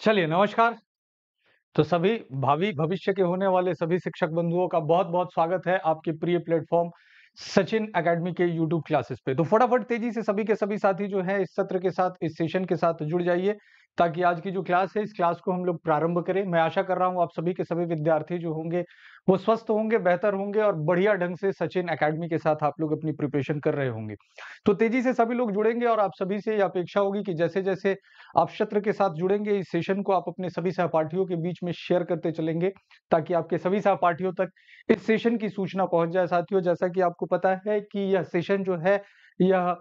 चलिए नमस्कार। तो सभी भावी भविष्य के होने वाले सभी शिक्षक बंधुओं का बहुत-बहुत स्वागत है आपके प्रिय प्लेटफ़ॉर्म सचिन एकेडमी के यूट्यूब क्लासेस पे। तो फटाफट तेज़ी से सभी के सभी साथी जो है इस सत्र के साथ, इस सेशन के साथ जुड़ जाइए ताकि आज की जो क्लास है इस क्लास को हम लोग प्रारंभ करें। मैं आशा कर रहा हूँ आप सभी के सभी विद्यार्थी जो होंगे वो स्वस्थ होंगे, बेहतर होंगे और बढ़िया ढंग से सचिन अकेडमी के साथ आप लोग अपनी प्रिपरेशन कर रहे होंगे। तो तेज़ी से सभी लोग जुड़ेंगे और आप सभी से अपेक्षा होगी कि जैसे-जैसे आप सत्र के साथ जुड़ेंगे, इस सेशन को आप अपने सभी सहपाठियों के बीच में शेयर करते चलेंगे, ताकि आपके सभी सहपाठियों तक इस सेशन की सूचना पहुँच जाए। साथियों, जैसा कि आपको पता है कि यह सेशन जो है, यह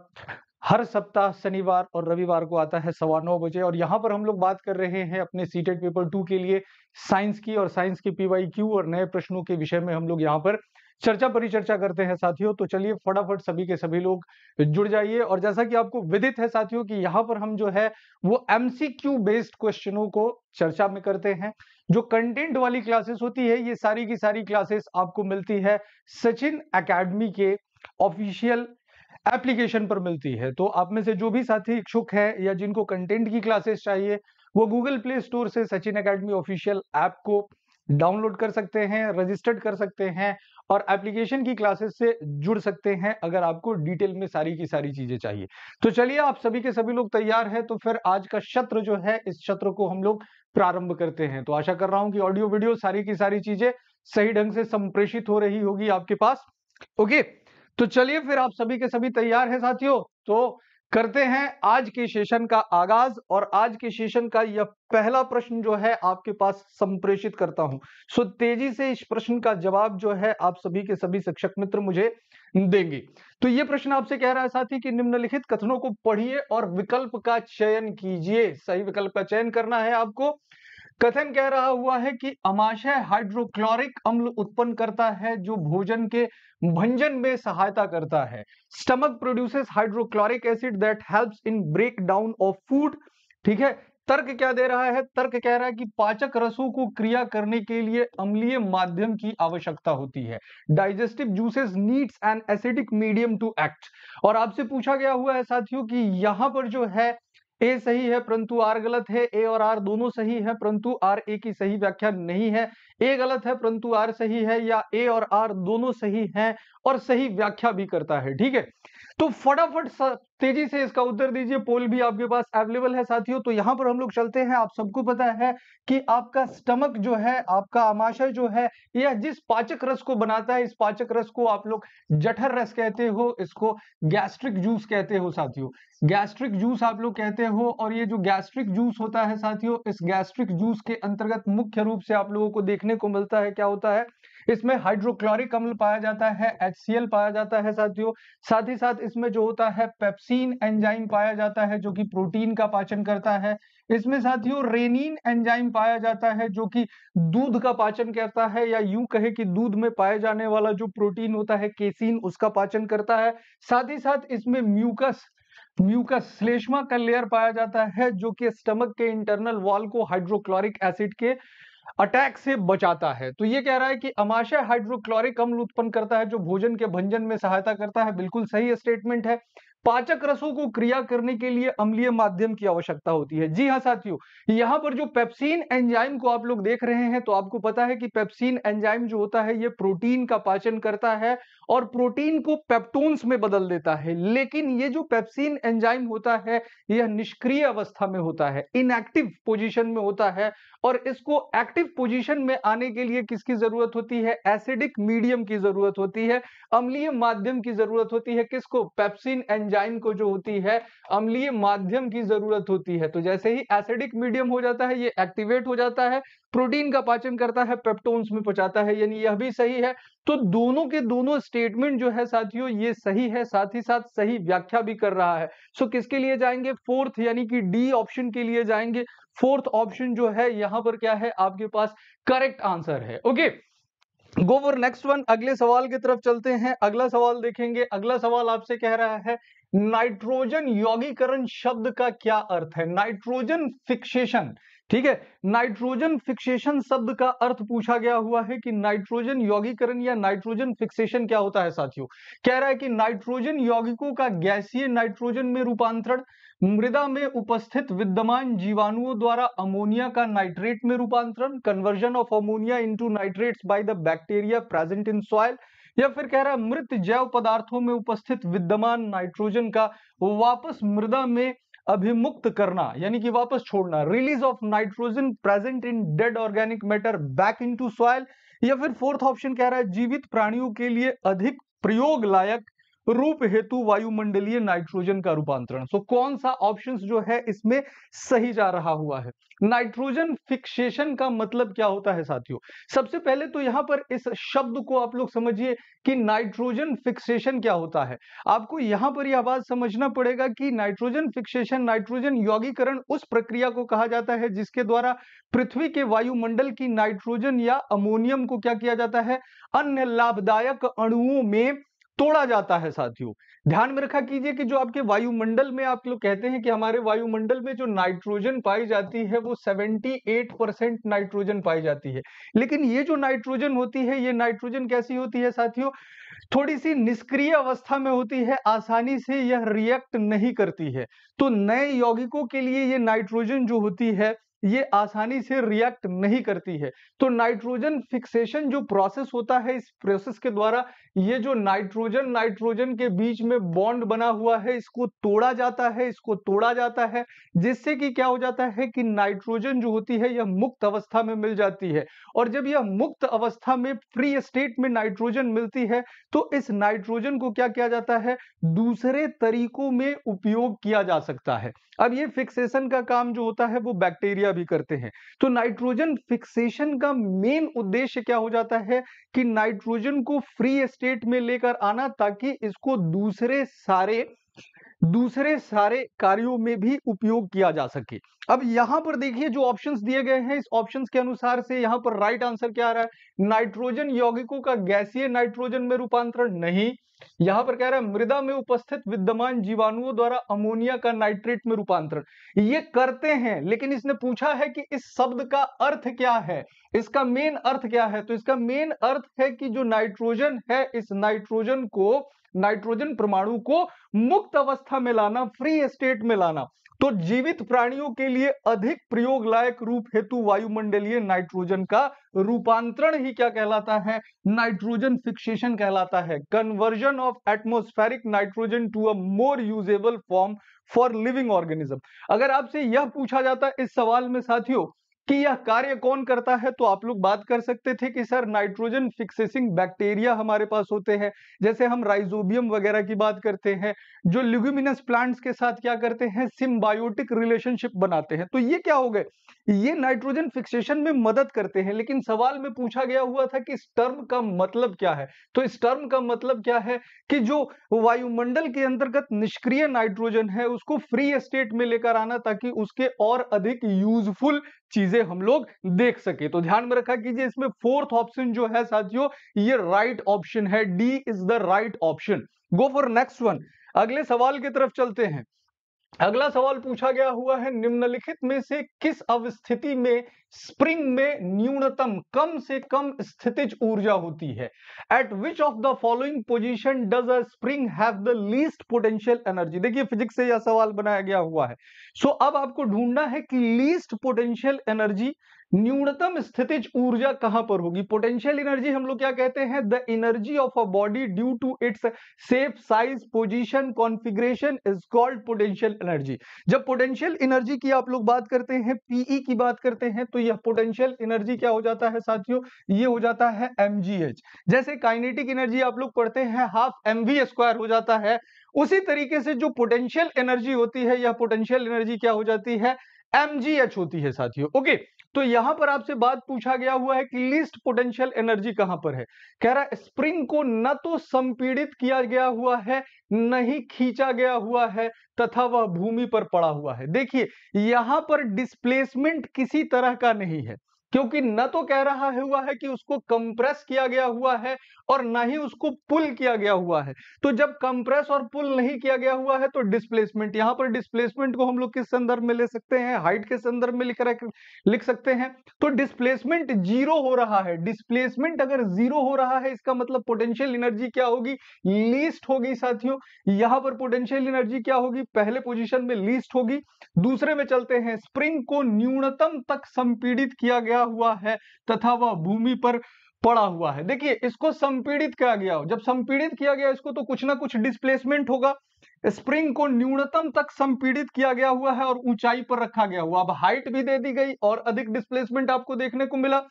हर सप्ताह शनिवार और रविवार को आता है सवा नौ बजे और यहाँ पर हम लोग बात कर रहे हैं अपने सीटेट पेपर 2 के लिए साइंस की और साइंस की पीवाईक्यू और नए प्रश्नों के विषय में हम लोग यहाँ पर चर्चा परिचर्चा करते हैं साथियों। तो चलिए फटाफट सभी के सभी लोग जुड़ जाइए और जैसा कि आपको विदित है साथियों कि यहाँ पर हम जो है वो एमसीक्यू बेस्ड क्वेश्चनों को चर्चा में करते हैं। जो कंटेंट वाली क्लासेस होती है, ये सारी की सारी क्लासेस आपको मिलती है सचिन अकेडमी के ऑफिशियल एप्लीकेशन पर मिलती है। तो आप में से जो भी साथी इच्छुक हैं या जिनको कंटेंट की क्लासेस चाहिए, वो गूगल प्ले स्टोर से सचिन अकेडमी ऑफिशियल ऐप को डाउनलोड कर सकते हैं, रजिस्टर्ड कर सकते हैं और एप्लीकेशन की क्लासेस से जुड़ सकते हैं अगर आपको डिटेल में सारी की सारी चीज़ें चाहिए। तो चलिए आप सभी के सभी लोग तैयार हैं तो फिर आज का सत्र जो है इस सत्र को हम लोग प्रारंभ करते हैं। तो आशा कर रहा हूँ कि ऑडियो वीडियो सारी की सारी चीज़ें सही ढंग से संप्रेषित हो रही होगी आपके पास। ओके, तो चलिए फिर आप सभी के सभी तैयार हैं साथियों? तो करते हैं आज के सेशन का आगाज़ और आज के सेशन का यह पहला प्रश्न जो है आपके पास संप्रेषित करता हूँ। सो तेज़ी से इस प्रश्न का जवाब जो है आप सभी के सभी शिक्षक मित्र मुझे देंगे। तो ये प्रश्न आपसे कह रहा है साथी कि निम्नलिखित कथनों को पढ़िए और विकल्प का चयन कीजिए। सही विकल्प का चयन करना है आपको। कथन कह रहा हुआ है कि अमाशय हाइड्रोक्लोरिक अम्ल उत्पन्न करता है, जो भोजन के भंजन में सहायता करता है। Stomach produces hydrochloric acid that helps in break down of food ठीक है? तर्क क्या दे रहा है? तर्क कह रहा है कि पाचक रसों को क्रिया करने के लिए अम्लीय माध्यम की आवश्यकता होती है। Digestive juices needs an acidic medium to act और आपसे पूछा गया हुआ है साथियों कि यहाँ पर जो है ए सही है परंतु आर गलत है, ए और आर दोनों सही है परंतु आर ए की सही व्याख्या नहीं है। ए गलत है परंतु आर सही है या ए और आर दोनों सही है और सही व्याख्या भी करता है, ठीक है? तो फटाफट तेज़ी से इसका उत्तर दीजिए। पोल भी आपके पास अवेलेबल है साथियों। तो यहाँ पर हम लोग चलते हैं। आप सबको पता है कि आपका स्टमक जो है, आपका आमाशय जो है यह जिस पाचक रस को बनाता है, इस पाचक रस को आप लोग जठर रस कहते हो, इसको गैस्ट्रिक जूस कहते हो साथियों। गैस्ट्रिक जूस आप लोग कहते हो और ये जो गैस्ट्रिक जूस होता है साथियों, इस गैस्ट्रिक जूस के अंतर्गत मुख्य रूप से आप लोगों को देखने को मिलता है। क्या होता है? इसमें हाइड्रोक्लोरिक अम्ल पाया जाता है एच पाया जाता है साथियों। साथ ही साथ इसमें जो होता है पेप्सिन एंजाइम पाया जाता है, जो कि प्रोटीन का पाचन करता है। इसमें साथियों रेनिन एंजाइम पाया जाता है, जो कि दूध का पाचन करता है, या यूँ कहे कि दूध में पाए जाने वाला जो प्रोटीन होता है केसिन उसका पाचन करता है। साथ ही साथ इसमें म्यूकस म्यूकस श्लेष्मा का लेयर पाया जाता है, जो कि स्टमक के इंटरनल वॉल को हाइड्रोक्लोरिक एसिड के अटैक से बचाता है। तो ये कह रहा है कि अमाशय हाइड्रोक्लोरिक अम्ल उत्पन्न करता है, जो भोजन के भंजन में सहायता करता है। बिल्कुल सही स्टेटमेंट है। पाचक रसों को क्रिया करने के लिए अम्लीय माध्यम की आवश्यकता होती है। जी हाँ साथियों, यहाँ पर जो पेप्सिन एंजाइम को आप लोग देख रहे हैं तो आपको पता है कि पेप्सिन एंजाइम जो होता है, ये प्रोटीन का पाचन करता है और प्रोटीन को पेप्टोन्स में बदल देता है। लेकिन ये जो पेप्सिन एंजाइम होता है, यह निष्क्रिय अवस्था में होता है इनएक्टिव पोजीशन में होता है और इसको एक्टिव पोजीशन में आने के लिए किसकी ज़रूरत होती है? एसिडिक मीडियम की ज़रूरत होती है। अम्लीय माध्यम की ज़रूरत होती है किसको? पेप्सिन एंजाइम को जो होती है, अम्लीय माध्यम की ज़रूरत होती है। तो जैसे ही एसिडिक मीडियम हो जाता है, ये एक्टिवेट हो जाता है प्रोटीन का पाचन करता है पेप्टोन्स में पहुंचाता है, यानी यह भी सही है। तो दोनों के दोनों स्टेटमेंट जो है साथियों, ये सही है, साथ ही साथ सही व्याख्या भी कर रहा है। सो किसके लिए जाएँगे? फोर्थ यानी कि डी ऑप्शन के लिए जाएँगे। फोर्थ ऑप्शन जो है, यहाँ पर क्या है? आपके पास करेक्ट आंसर है। Okay go for next one अगले सवाल की तरफ़ चलते हैं। अगला सवाल देखेंगे। अगला सवाल आपसे कह रहा है नाइट्रोजन यौगीकरण शब्द का क्या अर्थ है? नाइट्रोजन फिक्सेशन, ठीक है? नाइट्रोजन फिक्सेशन शब्द का अर्थ पूछा गया हुआ है कि नाइट्रोजन यौगीकरण या नाइट्रोजन फिक्सेशन क्या होता है साथियों? कह रहा है कि नाइट्रोजन यौगिकों का गैसीय नाइट्रोजन में रूपांतरण, मृदा में उपस्थित विद्यमान जीवाणुओं द्वारा अमोनिया का नाइट्रेट में रूपांतरण conversion of ammonia into nitrates by the bacteria present in soil या फिर कह रहा है, मृत जैव पदार्थों में उपस्थित विद्यमान नाइट्रोजन का वापस मृदा में अभिमुक्त करना, यानी कि वापस छोड़ना release of nitrogen present in dead organic matter back into soil या फिर फोर्थ ऑप्शन कह रहा है, जीवित प्राणियों के लिए अधिक प्रयोग लायक रूप हेतु वायुमंडलीय नाइट्रोजन का रूपांतरण। सो कौन सा ऑप्शन जो है इसमें सही जा रहा हुआ है? नाइट्रोजन फिक्सेशन का मतलब क्या होता है साथियों? सबसे पहले तो यहाँ पर इस शब्द को आप लोग समझिए कि नाइट्रोजन फिक्सेशन क्या होता है। आपको यहाँ पर यह बात समझना पड़ेगा कि नाइट्रोजन फिक्सेशन नाइट्रोजन यौगीकरण उस प्रक्रिया को कहा जाता है जिसके द्वारा पृथ्वी के वायुमंडल की नाइट्रोजन या अमोनियम को क्या किया जाता है? अन्य लाभदायक अणुओं में तोड़ा जाता है, साथियों। ध्यान में रखा कीजिए कि जो आपके वायुमंडल में आप लोग कहते हैं कि हमारे वायुमंडल में जो नाइट्रोजन पाई जाती है, वो 78 परसेंट नाइट्रोजन पाई जाती है। लेकिन ये जो नाइट्रोजन होती है, ये नाइट्रोजन कैसी होती है, साथियों? थोड़ी सी निष्क्रिय अवस्था में होती है, आसानी से यह रिएक्ट नहीं करती है। तो नए यौगिकों के लिए ये नाइट्रोजन जो होती है ये आसानी से रिएक्ट नहीं करती है। तो नाइट्रोजन फिक्सेशन जो प्रोसेस होता है, इस प्रोसेस के द्वारा ये जो नाइट्रोजन नाइट्रोजन के बीच में बॉन्ड बना हुआ है, इसको तोड़ा जाता है, इसको तोड़ा जाता है, जिससे कि क्या हो जाता है कि नाइट्रोजन जो होती है, यह मुक्त अवस्था में मिल जाती है। और जब यह मुक्त अवस्था में फ्री स्टेट में नाइट्रोजन मिलती है तो इस नाइट्रोजन को क्या किया जाता है? दूसरे तरीकों में उपयोग किया जा सकता है। अब ये फिक्सेशन का काम जो होता है, वो बैक्टीरिया भी करते हैं। तो नाइट्रोजन फिक्सेशन का मेन उद्देश्य क्या हो जाता है कि नाइट्रोजन को फ्री स्टेट में लेकर आना ताकि इसको दूसरे सारे दूसरे सारे कार्यों में भी उपयोग किया जा सके। अब यहाँ पर देखिए जो ऑप्शंस दिए गए हैं, इस ऑप्शंस के अनुसार से यहाँ पर राइट आंसर क्या आ रहा है? नाइट्रोजन यौगिकों का गैसीय नाइट्रोजन में रूपांतरण नहीं। यहाँ पर कह रहा है, मृदा में उपस्थित विद्यमान जीवाणुओं द्वारा अमोनिया का नाइट्रेट में रूपांतरण। ये करते हैं, लेकिन इसने पूछा है कि इस शब्द का अर्थ क्या है? इसका मेन अर्थ क्या है? तो इसका मेन अर्थ है कि जो नाइट्रोजन है, इस नाइट्रोजन को, नाइट्रोजन परमाणु को मुक्त अवस्था में लाना फ्री स्टेट में लाना। तो जीवित प्राणियों के लिए अधिक प्रयोग लायक रूप हेतु वायुमंडलीय नाइट्रोजन का रूपांतरण ही क्या कहलाता है? नाइट्रोजन फिक्सेशन कहलाता है। Conversion of atmospheric nitrogen to a more usable form for living organism. अगर आपसे यह पूछा जाता इस सवाल में साथियों कि यह कार्य कौन करता है? तो आप लोग बात कर सकते थे कि सर नाइट्रोजन फिक्सेसिंग बैक्टीरिया हमारे पास होते हैं। जैसे हम राइजोबियम वगैरह की बात करते हैं, जो लिग्यूमिनस प्लांट्स के साथ क्या करते हैं? सिम्बायोटिक रिलेशनशिप बनाते हैं। तो ये क्या हो गए? ये नाइट्रोजन फिक्सेशन में मदद करते हैं, लेकिन सवाल में पूछा गया हुआ था कि इस टर्म का मतलब क्या है? तो इस टर्म का मतलब क्या है कि जो वायुमंडल के अंतर्गत निष्क्रिय नाइट्रोजन है, उसको फ्री स्टेट में लेकर आना ताकि उसके और अधिक यूजफुल चीज़ें हम लोग देख सके। तो ध्यान में रखा कीजिए, इसमें फोर्थ ऑप्शन जो है साथियों, ये राइट ऑप्शन है D is the right option go for next one अगले सवाल की तरफ़ चलते हैं। अगला सवाल पूछा गया हुआ है निम्नलिखित में से किस अवस्थिति में स्प्रिंग में न्यूनतम कम से कम स्थितिज ऊर्जा होती है? At which of the following position does a spring have the least potential energy देखिए फिजिक्स से यह सवाल बनाया गया हुआ है। सो so, अब आपको ढूंढना है कि लीस्ट पोटेंशियल एनर्जी न्यूनतम स्थितिज ऊर्जा कहाँ पर होगी? पोटेंशियल एनर्जी हम लोग क्या कहते हैं? The energy of a body due to its shape size position configuration is called potential energy जब पोटेंशियल एनर्जी की आप लोग बात करते हैं पीई की बात करते हैं तो यह पोटेंशियल एनर्जी क्या हो जाता है साथियों? ये हो जाता है एमजीएच जैसे काइनेटिक एनर्जी आप लोग पढ़ते हैं हाफ़ एम स्क्वायर हो जाता है। उसी तरीके से जो पोटेंशियल एनर्जी होती है, यह पोटेंशियल एनर्जी क्या हो जाती है? एमजीएच होती है साथियों। ओके तो यहाँ पर आपसे बात पूछा गया हुआ है कि लीस्ट पोटेंशियल एनर्जी कहाँ पर है। कह रहा है, स्प्रिंग को न तो संपीड़ित किया गया हुआ है न ही खींचा गया हुआ है, तथा वह भूमि पर पड़ा हुआ है। देखिए, यहाँ पर डिस्प्लेसमेंट किसी तरह का नहीं है। क्योंकि न तो कह रहा है हुआ है कि उसको कंप्रेस किया गया हुआ है और ना ही उसको पुल किया गया हुआ है। तो जब कंप्रेस और पुल नहीं किया गया हुआ है तो डिस्प्लेसमेंट यहाँ पर डिस्प्लेसमेंट को हम लोग किस संदर्भ में ले सकते हैं? हाइट के संदर्भ में लिख लिख सकते हैं। तो डिस्प्लेसमेंट ज़ीरो हो रहा है। डिस्प्लेसमेंट अगर ज़ीरो हो रहा है, इसका मतलब पोटेंशियल एनर्जी क्या होगी? लीस्ट होगी साथियों। यहाँ पर पोटेंशियल एनर्जी क्या होगी? पहले पोजिशन में लीस्ट होगी। दूसरे में चलते हैं। स्प्रिंग को न्यूनतम तक संपीड़ित किया गया हुआ है तथा वह भूमि पर पड़ा हुआ है। देखिए, इसको संपीड़ित किया गया हो। जब संपीड़ित किया गया इसको तो कुछ ना कुछ डिस्प्लेसमेंट होगा। स्प्रिंग को न्यूनतम तक संपीड़ित किया गया हुआ है और ऊंचाई पर रखा गया हुआ। अब हाइट भी दे दी गई और अधिक डिस्प्लेसमेंट आपको देखने को मिला।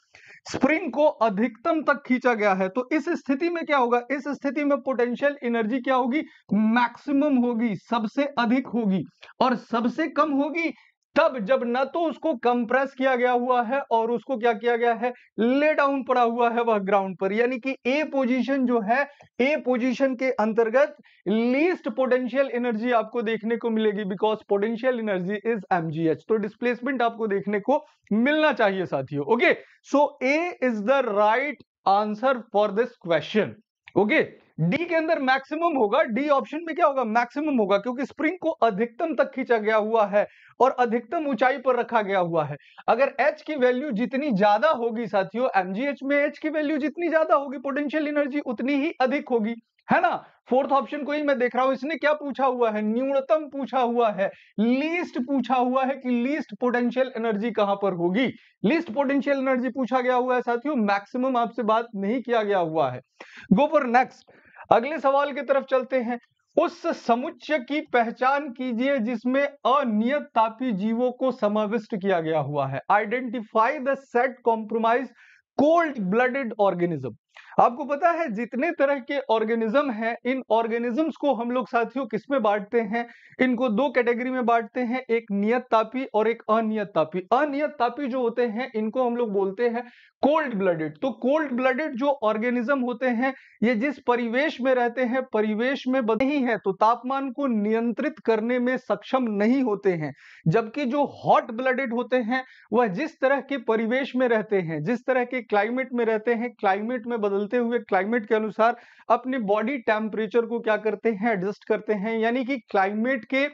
स्प्रिंग को अधिकतम तक खींचा गया है। तो इस स्थिति में क्या होगा? इस स्थिति में पोटेंशियल एनर्जी क्या होगी? मैक्सिमम होगी, सबसे अधिक होगी और सबसे कम होगी तब जब न तो उसको कंप्रेस किया गया हुआ है और उसको क्या किया गया है? ले डाउन पड़ा हुआ है वह ग्राउंड पर। यानी कि ए पोजीशन जो है ए पोजीशन के अंतर्गत लीस्ट पोटेंशियल एनर्जी आपको देखने को मिलेगी because potential energy is MGH तो डिस्प्लेसमेंट आपको देखने को मिलना चाहिए साथियों okay so A is the right answer for this question okay D के अंदर मैक्सिमम होगा डी ऑप्शन में क्या होगा? मैक्सिमम होगा, क्योंकि स्प्रिंग को अधिकतम तक खींचा गया हुआ है और अधिकतम ऊंचाई पर रखा गया हुआ है। अगर एच की वैल्यू जितनी ज़्यादा होगी साथियों एमजीएच में एच की वैल्यू जितनी ज़्यादा होगी पोटेंशियल एनर्जी उतनी ही अधिक होगी, है ना? फोर्थ ऑप्शन को ही मैं देख रहा हूँ, इसने क्या पूछा हुआ है? न्यूनतम पूछा हुआ है लीस्ट पूछा हुआ है कि लीस्ट पोटेंशियल एनर्जी कहाँ पर होगी? लीस्ट पोटेंशियल एनर्जी पूछा गया हुआ है साथियों मैक्सिमम आपसे बात नहीं किया गया हुआ है। गो फॉर नेक्स्ट अगले सवाल की तरफ़ चलते हैं। उस समुच्चय की पहचान कीजिए जिसमें अनियत तापी जीवों को समाविष्ट किया गया हुआ है। Identify the set comprise cold blooded organism आपको पता है, जितने तरह के ऑर्गेनिज्म हैं, इन ऑर्गेनिजम्स को हम लोग साथियों किसमें बांटते हैं? इनको दो कैटेगरी में बांटते हैं, एक नियत तापी और एक अनियत तापी। अनियत तापी जो होते हैं, इनको हम लोग बोलते हैं कोल्ड ब्लडेड तो कोल्ड ब्लडेड जो ऑर्गेनिज्म होते हैं, ये जिस परिवेश में रहते हैं, परिवेश में नहीं है तो तापमान को नियंत्रित करने में सक्षम नहीं होते हैं। जबकि जो हॉट ब्लडेड होते हैं, वह जिस तरह के परिवेश में रहते हैं, जिस तरह के क्लाइमेट में रहते हैं क्लाइमेट में बदल बदलते हुए क्लाइमेट के अनुसार अपने बॉडी टेम्परेचर को क्या करते हैं एडजस्ट करते हैं, यानी कि क्लाइमेट के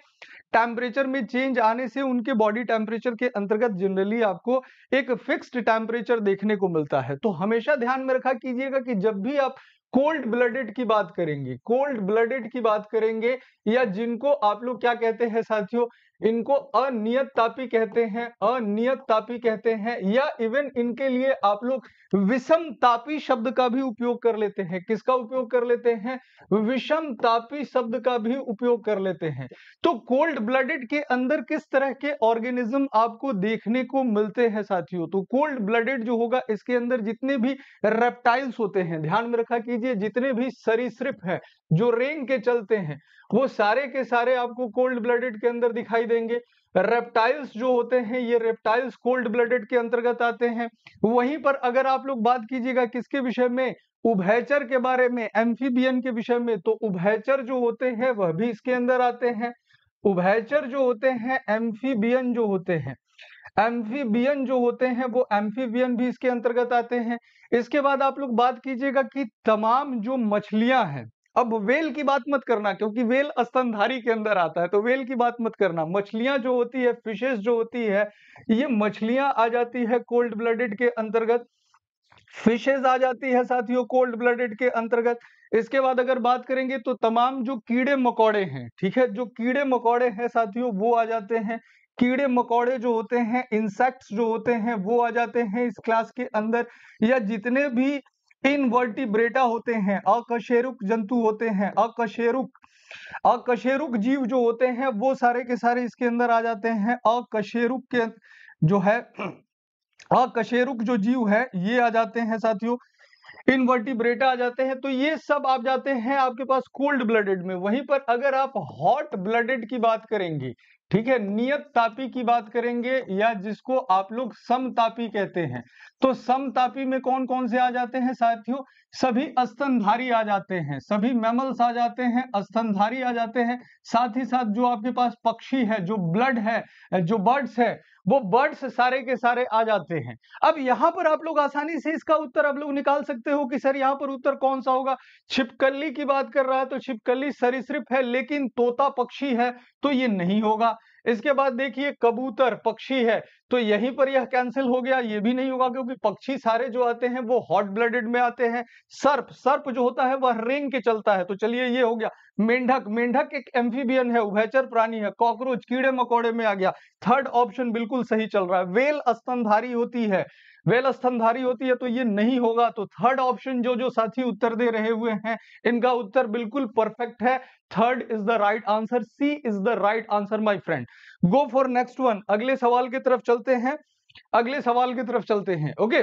टेम्परेचर में चेंज आने से उनके बॉडी टेम्परेचर के अंतर्गत जनरली आपको एक फिक्स्ड टेम्परेचर देखने को मिलता है। तो हमेशा ध्यान में रखा कीजिएगा कि जब भी आप कोल्ड ब्लडेड की बात करेंगे कोल्ड ब्लडेड की बात करेंगे, या जिनको आप लोग क्या कहते हैं साथियों इनको अनियत तापी कहते हैं, अनियत तापी कहते हैं, या इवन इनके लिए आप लोग विषम तापी शब्द का भी उपयोग कर लेते हैं। किसका उपयोग कर लेते हैं? विषम तापी शब्द का भी उपयोग कर लेते हैं। तो कोल्ड ब्लडेड के अंदर किस तरह के ऑर्गेनिज्म आपको देखने को मिलते हैं साथियों? तो कोल्ड ब्लडेड जो होगा, इसके अंदर जितने भी रेप्टाइल्स होते हैं, ध्यान में रखा कीजिए, जितने भी सरीसृप है, जो रेंग के चलते हैं वो सारे के सारे आपको कोल्ड ब्लडेड के अंदर दिखाई देंगे। रेप्टाइल्स जो होते हैं, ये रेप्टाइल्स कोल्ड ब्लडेड के अंतर्गत आते हैं। वहीं पर अगर आप लोग बात कीजिएगा किसके विषय में? उभयचर के बारे में एम्फीबियन के विषय में तो उभयचर जो होते हैं, वह भी इसके अंदर आते हैं। उभयचर जो होते हैं एम्फीबियन जो होते हैं एम्फीबियन जो होते हैं, वो एम्फीबियन भी इसके अंतर्गत आते हैं। इसके बाद आप लोग बात कीजिएगा कि तमाम जो मछलियाँ हैं अब वेल की बात मत करना, क्योंकि वेल स्तनधारी के अंदर आता है तो वेल की बात मत करना। मछलियाँ जो होती है फिशेस जो होती है, ये मछलियाँ आ जाती है कोल्ड ब्लडेड के अंतर्गत। फिशेज आ जाती है साथियों कोल्ड ब्लडेड के अंतर्गत। इसके बाद अगर बात करेंगे तो तमाम जो कीड़े मकोड़े हैं, ठीक है, जो कीड़े मकोड़े हैं साथियों, वो आ जाते हैं। कीड़े मकोड़े जो होते हैं इंसेक्ट्स जो होते हैं, वो आ जाते हैं इस क्लास के अंदर। या जितने भी इनवर्टिब्रेटा होते हैं, अकशेरुक जंतु होते हैं, अकशेरुक। अकशेरुक जीव जो होते हैं, वो सारे के सारे इसके अंदर आ जाते हैं। अकशेरुक के जो है, अकशेरुक जो जीव है, ये आ जाते हैं साथियों। इनवर्टिब्रेटा आ जाते हैं तो ये सब आप जाते हैं आपके पास कोल्ड ब्लडेड में। वहीं पर अगर आप हॉट ब्लडेड की बात करेंगे, ठीक है, नियत तापी की बात करेंगे, या जिसको आप लोग समतापी कहते हैं तो समतापी में कौन कौन से आ जाते हैं साथियों? सभी स्तनधारी आ जाते हैं, सभी मैमल्स आ जाते हैं, स्तनधारी आ जाते हैं। साथ ही साथ जो आपके पास पक्षी है, जो ब्लड है, जो बर्ड्स है, वो बर्ड्स सारे के सारे आ जाते हैं। अब यहाँ पर आप लोग आसानी से इसका उत्तर आप लोग निकाल सकते हो कि सर यहाँ पर उत्तर कौन सा होगा? छिपकली की बात कर रहा है तो छिपकली सरिसृप है, लेकिन तोता पक्षी है तो ये नहीं होगा। इसके बाद देखिए कबूतर, पक्षी है तो यहीं पर यह कैंसिल हो गया। ये भी नहीं होगा क्योंकि पक्षी सारे जो आते हैं वो हॉट ब्लडेड में आते हैं। सर्प सर्प जो होता है वह रेंग के चलता है। तो चलिए ये हो गया। मेंढक मेंढक एक एम्फीबियन है, उभयचर प्राणी है कॉकरोच कीड़े मकोड़े में आ गया। थर्ड ऑप्शन बिल्कुल सही चल रहा है। वेल स्तनधारी होती है। वेल स्तनधारी होती है तो ये नहीं होगा। तो थर्ड ऑप्शन जो जो साथी उत्तर दे रहे हुए हैं, इनका उत्तर बिल्कुल परफेक्ट है। Third is the right answer C is the right answer my friend go for next one अगले सवाल की तरफ़ चलते हैं। अगले सवाल की तरफ़ चलते हैं ओके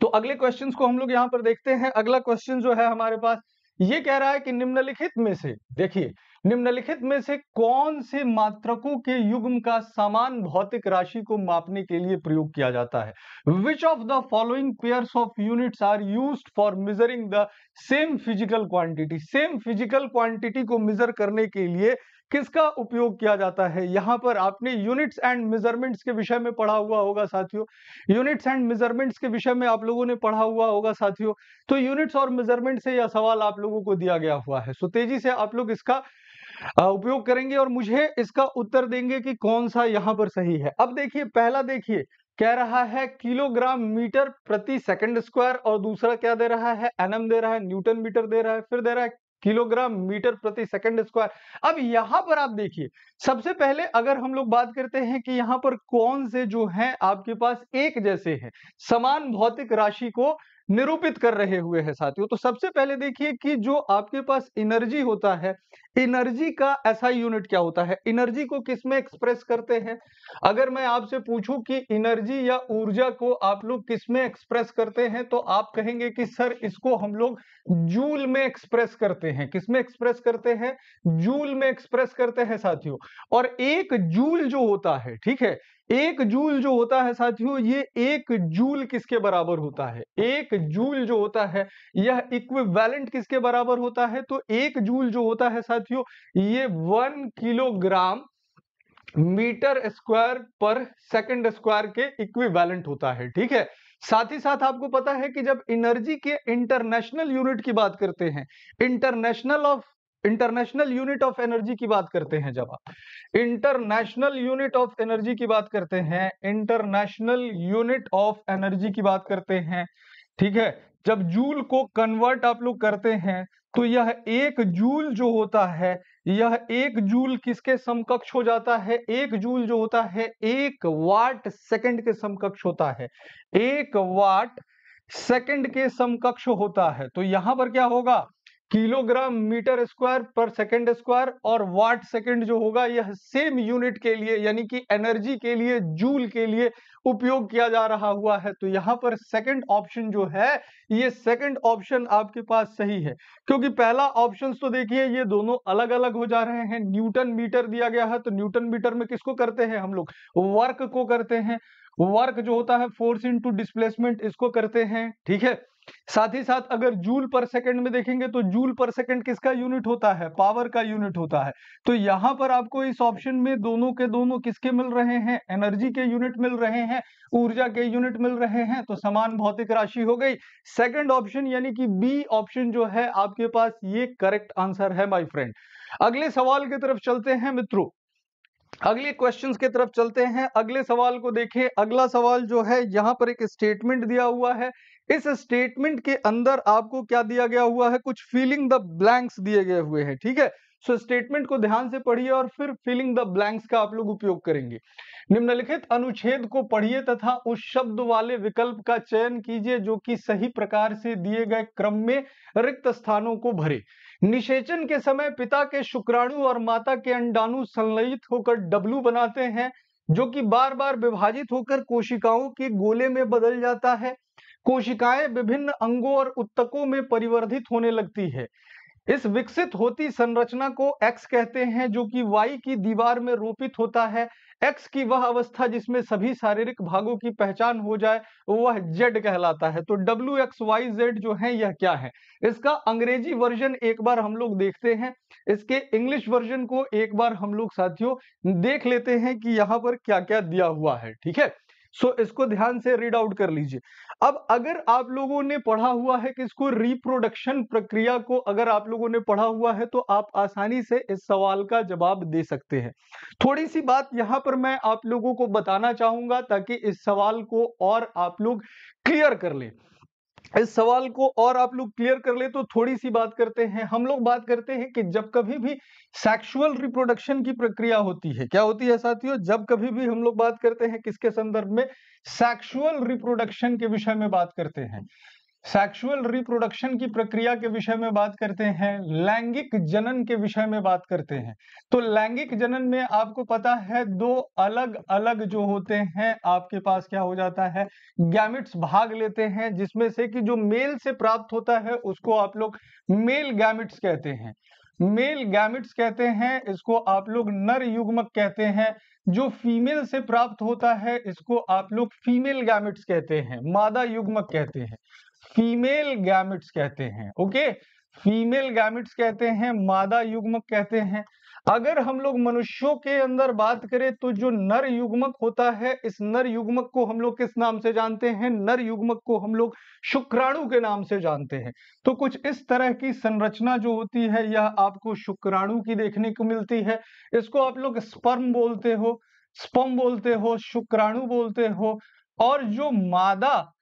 तो अगले क्वेश्चंस को हम लोग यहाँ पर देखते हैं। अगला क्वेश्चन जो है हमारे पास, ये कह रहा है कि निम्नलिखित में से, देखिए निम्नलिखित में से कौन से मात्रकों के युग्म का समान भौतिक राशि को मापने के लिए प्रयोग किया जाता है? Which of the following pairs of units are use for measuring the same physical quantity same physical quantity को मेजर करने के लिए किसका उपयोग किया जाता है? यहाँ पर आपने यूनिट्स एंड मेजरमेंट्स के विषय में पढ़ा हुआ होगा साथियों। यूनिट्स एंड मेजरमेंट्स के विषय में आप लोगों ने पढ़ा हुआ होगा साथियों। तो यूनिट्स और मेज़रमेंट से यह सवाल आप लोगों को दिया गया हुआ है। सो तेज़ी से आप लोग इसका उपयोग करेंगे और मुझे इसका उत्तर देंगे कि कौन सा यहाँ पर सही है। अब देखिए, पहला देखिए, कह रहा है किलोग्राम मीटर प्रति सेकंड स्क्वायर और दूसरा क्या दे रहा है? एनएम दे रहा है, न्यूटन मीटर दे रहा है, फिर दे रहा है किलोग्राम मीटर प्रति सेकंड स्क्वायर। अब यहाँ पर आप देखिए, सबसे पहले अगर हम लोग बात करते हैं कि यहाँ पर कौन से जो हैं आपके पास एक जैसे हैं, समान भौतिक राशि को निरूपित कर रहे हुए हैं साथियों। तो सबसे पहले देखिए कि जो आपके पास एनर्जी होता है एनर्जी का ऐसा यूनिट क्या होता है? एनर्जी को किसमें एक्सप्रेस करते हैं? अगर मैं आपसे पूछूँ कि एनर्जी या ऊर्जा को आप लोग किसमें एक्सप्रेस करते हैं तो आप कहेंगे कि, सर, इसको हम लोग जूल में एक्सप्रेस करते हैं। किसमें एक्सप्रेस करते हैं? जूल में एक्सप्रेस करते हैं साथियों। और एक जूल जो होता है, ठीक है? एक जूल जो होता है साथियों, ये एक जूल किसके बराबर होता है? एक जूल जो होता है, यह इक्विवेलेंट किसके बराबर होता है? तो एक जूल जो होता है साथियों, ये one kilogram metre square per second square के इक्विवेलेंट होता है, ठीक है? साथ ही साथ आपको पता है कि जब एनर्जी के इंटरनेशनल यूनिट की बात करते हैं, international of international unit of energy की बात करते हैं जब आप। इंटरनेशनल यूनिट ऑफ़ एनर्जी की बात करते हैं, इंटरनेशनल यूनिट ऑफ़ एनर्जी की बात करते हैं, ठीक है? जब जूल को कन्वर्ट आप लोग करते हैं तो यह एक जूल जो होता है, यह एक जूल किसके समकक्ष हो जाता है? एक जूल जो होता है, एक वाट सेकंड के समकक्ष होता है। एक वाट सेकंड के समकक्ष होता है। तो यहाँ पर क्या होगा? Kilogram metre square per second square और वाट सेकंड जो होगा, यह सेम यूनिट के लिए, यानी कि एनर्जी के लिए जूल के लिए उपयोग किया जा रहा हुआ है। तो यहाँ पर सेकंड ऑप्शन जो है, ये सेकंड ऑप्शन आपके पास सही है। क्योंकि पहला ऑप्शन तो देखिए, ये दोनों अलग अलग हो जा रहे हैं। न्यूटन मीटर दिया गया है तो न्यूटन मीटर में किसको करते हैं हम लोग? वर्क को करते हैं। वर्क जो होता है फोर्स इनटू डिस्प्लेसमेंट इसको करते हैं। ठीक है? साथ ही साथ अगर जूल पर सेकंड में देखेंगे तो जूल पर सेकंड किसका यूनिट होता है? पावर का यूनिट होता है। तो यहाँ पर आपको इस ऑप्शन में दोनों के दोनों किसके मिल रहे हैं? एनर्जी के यूनिट मिल रहे हैं, ऊर्जा के यूनिट मिल रहे हैं तो समान भौतिक राशि हो गई। सेकंड ऑप्शन यानी कि बी ऑप्शन जो है आपके पास ये करेक्ट आंसर है माई फ्रेंड। अगले सवाल की तरफ़ चलते हैं मित्रों। अगले क्वेश्चंस की तरफ़ चलते हैं। अगले सवाल को देखें। अगला सवाल जो है यहाँ पर एक स्टेटमेंट दिया हुआ है। इस स्टेटमेंट के अंदर आपको क्या दिया गया हुआ है? कुछ फीलिंग द ब्लैंक्स दिए गए हुए हैं, ठीक है? सो स्टेटमेंट को ध्यान से पढ़िए और फिर फिलिंग द ब्लैंक्स का आप लोग उपयोग करेंगे। निम्नलिखित अनुच्छेद को पढ़िए तथा उस शब्द वाले विकल्प का चयन कीजिए जो कि सही प्रकार से दिए गए क्रम में रिक्त स्थानों को भरे। निषेचन के समय पिता के शुक्राणु और माता के अंडाणु संलयित होकर डब्लू बनाते हैं, जो कि बार बार विभाजित होकर कोशिकाओं के गोले में बदल जाता है। कोशिकाएँ विभिन्न अंगों और उत्तकों में परिवर्धित होने लगती है। इस विकसित होती संरचना को एक्स कहते हैं, जो कि वाई की दीवार में रोपित होता है। एक्स की वह अवस्था जिसमें सभी शारीरिक भागों की पहचान हो जाए, वह जेड कहलाता है। तो डब्ल्यू एक्स वाई जेड जो है, यह क्या है? इसका अंग्रेज़ी वर्जन एक बार हम लोग देखते हैं। इसके इंग्लिश वर्जन को एक बार हम लोग साथियों देख लेते हैं कि यहाँ पर क्या क्या दिया हुआ है, ठीक है? सो so, इसको ध्यान से रीड आउट कर लीजिए। अब अगर आप लोगों ने पढ़ा हुआ है कि इसको रिप्रोडक्शन प्रक्रिया को अगर आप लोगों ने पढ़ा हुआ है तो आप आसानी से इस सवाल का जवाब दे सकते हैं। थोड़ी सी बात यहाँ पर मैं आप लोगों को बताना चाहूँगा ताकि इस सवाल को और आप लोग क्लियर कर ले। इस सवाल को और आप लोग क्लियर कर ले तो थोड़ी सी बात करते हैं। हम लोग बात करते हैं कि जब कभी भी सेक्सुअल रिप्रोडक्शन की प्रक्रिया होती है, क्या होती है साथियों? जब कभी भी हम लोग बात करते हैं, किसके संदर्भ में? सेक्सुअल रिप्रोडक्शन के विषय में बात करते हैं। सेक्सुअल रिप्रोडक्शन की प्रक्रिया के विषय में बात करते हैं, लैंगिक जनन के विषय में बात करते हैं। तो लैंगिक जनन में आपको पता है, दो अलग अलग जो होते हैं, आपके पास क्या हो जाता है गैमिट्स भाग लेते हैं, जिसमें से कि जो मेल से प्राप्त होता है, उसको आप लोग मेल गैमिट्स कहते हैं। मेल गैमिट्स कहते हैं, इसको आप लोग नर युग्मक कहते हैं। जो फीमेल से प्राप्त होता है, इसको आप लोग फीमेल गैमिट्स कहते हैं, मादा युग्मक कहते हैं। फीमेल गैमिट्स कहते हैं, ओके? फीमेल गैमिट्स कहते हैं, मादा युग्मक कहते हैं। अगर हम लोग मनुष्यों के अंदर बात करें तो जो नर युग्मक होता है, इस नर युग्मक को हम लोग किस नाम से जानते हैं? नर युग्मक को हम लोग शुक्राणु के नाम से जानते हैं। तो कुछ इस तरह की संरचना जो होती है, यह आपको शुक्राणु की देखने को मिलती है। इसको आप लोग स्पर्म बोलते हो, स्पम बोलते हो, शुक्राणु बोलते हो। और जो मादा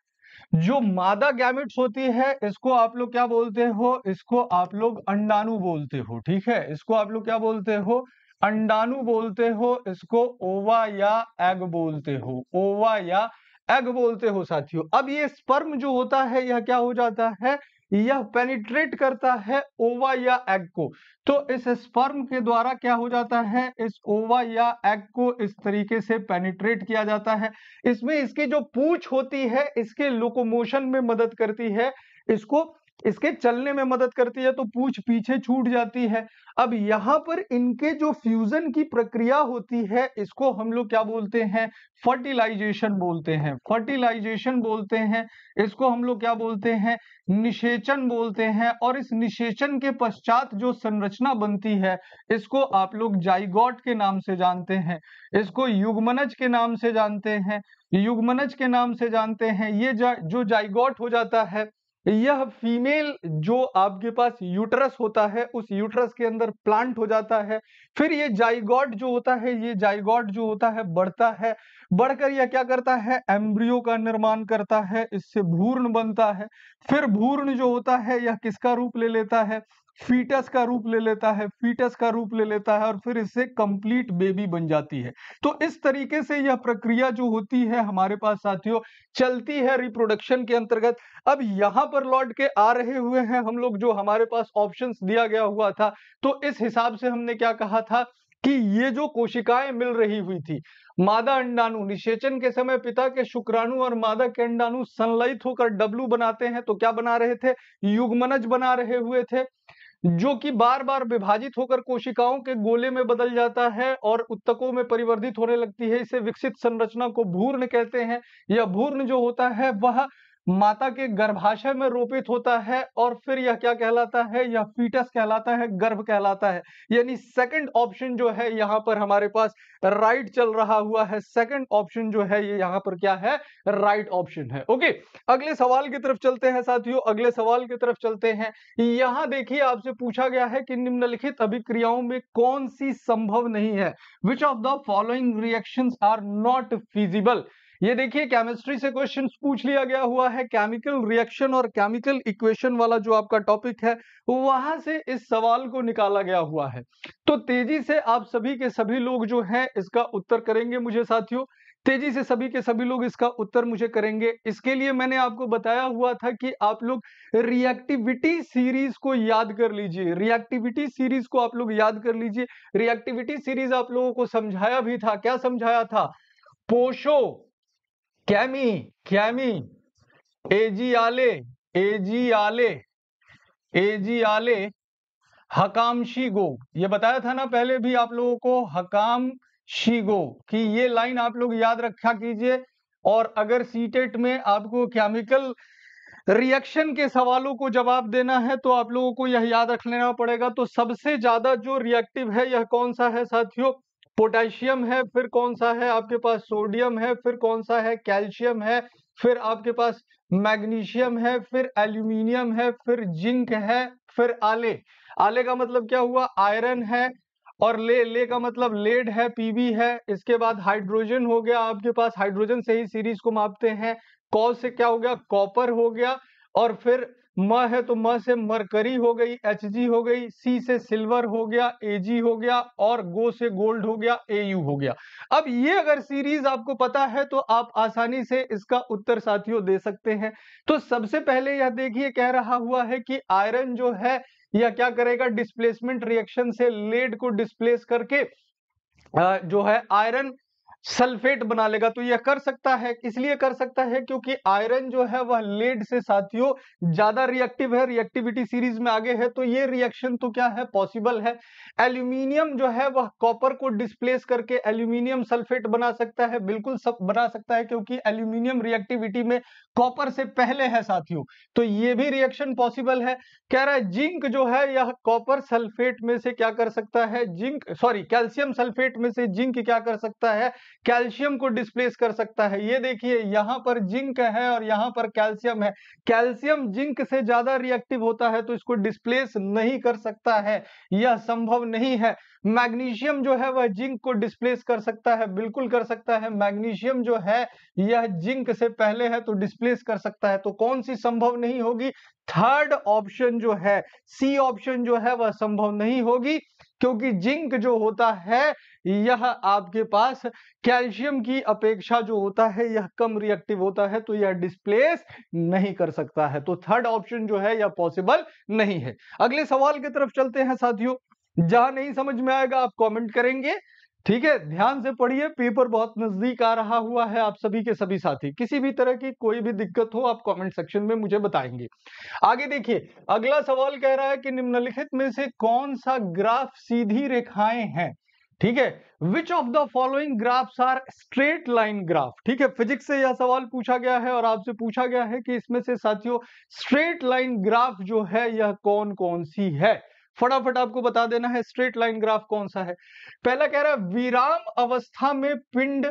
जो मादा गैमिट्स होती है, इसको आप लोग क्या बोलते हो? इसको आप लोग अंडाणु बोलते हो, ठीक है? इसको आप लोग क्या बोलते हो? अंडाणु बोलते हो, इसको ओवा या एग बोलते हो ओवा या एग बोलते हो, साथियों। अब ये स्पर्म जो होता है, यह क्या हो जाता है? यह पेनिट्रेट करता है ओवा या एग को। तो इस स्पर्म के द्वारा क्या हो जाता है? इस ओवा या एग को इस तरीके से पेनिट्रेट किया जाता है। इसमें इसकी जो पूछ होती है, इसके लोकोमोशन में मदद करती है, इसको इसके चलने में मदद करती है तो पूछ पीछे छूट जाती है। अब यहाँ पर इनके जो फ्यूजन की प्रक्रिया होती है इसको हम लोग क्या बोलते हैं? फर्टिलाइजेशन बोलते हैं। फर्टिलाइजेशन बोलते हैं इसको हम लोग क्या बोलते हैं? निषेचन बोलते हैं और इस निषेचन के पश्चात जो संरचना बनती है इसको आप लोग जाइगॉट के नाम से जानते हैं इसको युगमनज के नाम से जानते हैं। युगमनज के नाम से जानते हैं। ये जा, जो जाइगॉट हो जाता है यह फीमेल जो आपके पास यूटरस होता है, उस यूटरस के अंदर प्लांट हो जाता है। फिर ये जाइगॉट जो होता है, ये जाइगॉट जो होता है, बढ़ता है। बढ़कर यह क्या करता है? एम्ब्रियो का निर्माण करता है, इससे भूर्ण बनता है। फिर भूर्ण जो होता है, यह किसका रूप ले लेता है? फीटस का रूप ले लेता है, फीटस का रूप ले लेता है और फिर इससे कंप्लीट बेबी बन जाती है। तो इस तरीके से यह प्रक्रिया जो होती है हमारे पास साथियों, चलती है रिप्रोडक्शन के अंतर्गत। अब यहाँ पर लौट के आ रहे हुए हैं हम लोग जो हमारे पास ऑप्शन दिया गया हुआ था। तो इस हिसाब से हमने क्या कहा था कि ये जो कोशिकाएँ मिल रही हुई थी, मादा अंडाणु, निषेचन के समय पिता के शुक्राणु और मादा के अंडाणु संलयित होकर डब्लू बनाते हैं। तो क्या बना रहे थे? युगमनज बना रहे हुए थे। जो कि बार बार विभाजित होकर कोशिकाओं के गोले में बदल जाता है और उत्तकों में परिवर्तित होने लगती है। इसे विकसित संरचना को भूर्ण कहते हैं। या भूर्ण जो होता है, वह माता के गर्भाशय में रोपित होता है और फिर यह क्या कहलाता है? यह फीटस कहलाता है, गर्भ कहलाता है। यानी सेकंड ऑप्शन जो है, यहाँ पर हमारे पास राइट चल रहा हुआ है। सेकंड ऑप्शन जो है, ये यहाँ पर क्या है? राइट ऑप्शन है। ओके अगले सवाल की तरफ़ चलते हैं साथियों। अगले सवाल की तरफ़ चलते हैं। यहाँ देखिए, आपसे पूछा गया है कि निम्नलिखित अभिक्रियाओं में कौन सी संभव नहीं है। Which of the following reaction are not feasible ये देखिए केमिस्ट्री से क्वेश्चन पूछ लिया गया हुआ है। केमिकल रिएक्शन और केमिकल इक्वेशन वाला जो आपका टॉपिक है, वहाँ से इस सवाल को निकाला गया हुआ है। तो तेज़ी से आप सभी के सभी लोग जो हैं, इसका उत्तर करेंगे मुझे साथियों। तेज़ी से सभी के सभी लोग इसका उत्तर मुझे करेंगे। इसके लिए मैंने आपको बताया हुआ था कि आप लोग रिएक्टिविटी सीरीज़ को याद कर लीजिए। रिएक्टिविटी सीरीज़ को आप लोग याद कर लीजिए। रिएक्टिविटी सीरीज़ आप लोगों को समझाया भी था। क्या समझाया था? पोशो कैमी कैमी एजी आले एजी आले एजी आले हकामशी गो ये बताया था ना पहले भी आप लोगों को हकाम शीगो की ये लाइन आप लोग याद रखा कीजिए। और अगर सीटेट में आपको केमिकल रिएक्शन के सवालों को जवाब देना है तो आप लोगों को यह याद रख लेना पड़ेगा। तो सबसे ज़्यादा जो रिएक्टिव है, यह कौन सा है साथियों? पोटेशियम है, फिर कौन सा है आपके पास? सोडियम है, फिर कौन सा है? कैल्शियम है, फिर आपके पास मैग्नीशियम है, फिर एल्यूमिनियम है, फिर जिंक है, फिर आले। आले का मतलब क्या हुआ? आयरन है, और ले ले का मतलब लेड है पीबी है। इसके बाद हाइड्रोजन हो गया आपके पास। हाइड्रोजन से ही सीरीज़ को मापते हैं। कॉल से क्या हो गया? कॉपर हो गया। और फिर म है तो म से मरकरी हो गई एच जी हो गई सी से सिल्वर हो गया ए जी हो गया और गो से गोल्ड हो गया एयू हो गया। अब ये अगर सीरीज़ आपको पता है तो आप आसानी से इसका उत्तर साथियों दे सकते हैं। तो सबसे पहले यह देखिए, कह रहा हुआ है कि आयरन जो है, यह क्या करेगा? डिस्प्लेसमेंट रिएक्शन से लेड को डिस्प्लेस करके जो है आयरन सल्फेट बना लेगा तो यह कर सकता है। इसलिए कर सकता है? क्योंकि आयरन जो है, वह लेड से साथियों, ज़्यादा रिएक्टिव है रिएक्टिविटी सीरीज़ में आगे है तो ये रिएक्शन तो क्या है? पॉसिबल है। एल्यूमिनियम जो है, वह कॉपर को डिस्प्लेस करके एल्यूमिनियम सल्फेट बना सकता है। बिल्कुल सब बना सकता है, क्योंकि एल्यूमिनियम रिएक्टिविटी में कॉपर से पहले है साथियों तो ये भी रिएक्शन पॉसिबल है। कह रहा है, जिंक जो है, यह कॉपर सल्फेट में से क्या कर सकता है? जिंक सॉरी कैल्शियम सल्फेट में से जिंक क्या कर सकता है? कैल्शियम को डिस्प्लेस कर सकता है। ये देखिए, यहाँ पर जिंक है और यहाँ पर कैल्शियम है। कैल्शियम जिंक से ज़्यादा रिएक्टिव होता है तो इसको डिस्प्लेस नहीं कर सकता है। यह संभव नहीं है। मैग्नीशियम जो है वह जिंक को डिस्प्लेस कर सकता है, बिल्कुल कर सकता है। मैग्नीशियम जो है, यह जिंक से पहले है तो डिस्प्लेस कर सकता है। तो कौन सी संभव नहीं होगी? थर्ड ऑप्शन जो है, सी ऑप्शन जो है वह संभव नहीं होगी। क्योंकि जिंक जो होता है, यह आपके पास कैल्शियम की अपेक्षा जो होता है, यह कम रिएक्टिव होता है तो यह डिस्प्लेस नहीं कर सकता है। तो थर्ड ऑप्शन जो है, यह पॉसिबल नहीं है। अगले सवाल की तरफ़ चलते हैं साथियों। जहाँ नहीं समझ में आएगा, आप कमेंट करेंगे। ठीक है, ध्यान से पढ़िए, पेपर बहुत नज़दीक आ रहा हुआ है आप सभी के सभी साथी। किसी भी तरह की कोई भी दिक्कत हो, आप कमेंट सेक्शन में मुझे बताएँगे। आगे देखिए, अगला सवाल कह रहा है कि निम्नलिखित में से कौन सा ग्राफ सीधी रेखाएँ हैं? ठीक है which of the following graphs are straight line graph ठीक है फिजिक्स से यह सवाल पूछा गया है और आपसे पूछा गया है कि इसमें से साथियों स्ट्रेट लाइन ग्राफ जो है, यह कौन कौन सी है? फटाफट आपको बता देना है स्ट्रेट लाइन ग्राफ कौन सा है। पहला कह रहा है, विराम अवस्था में पिंड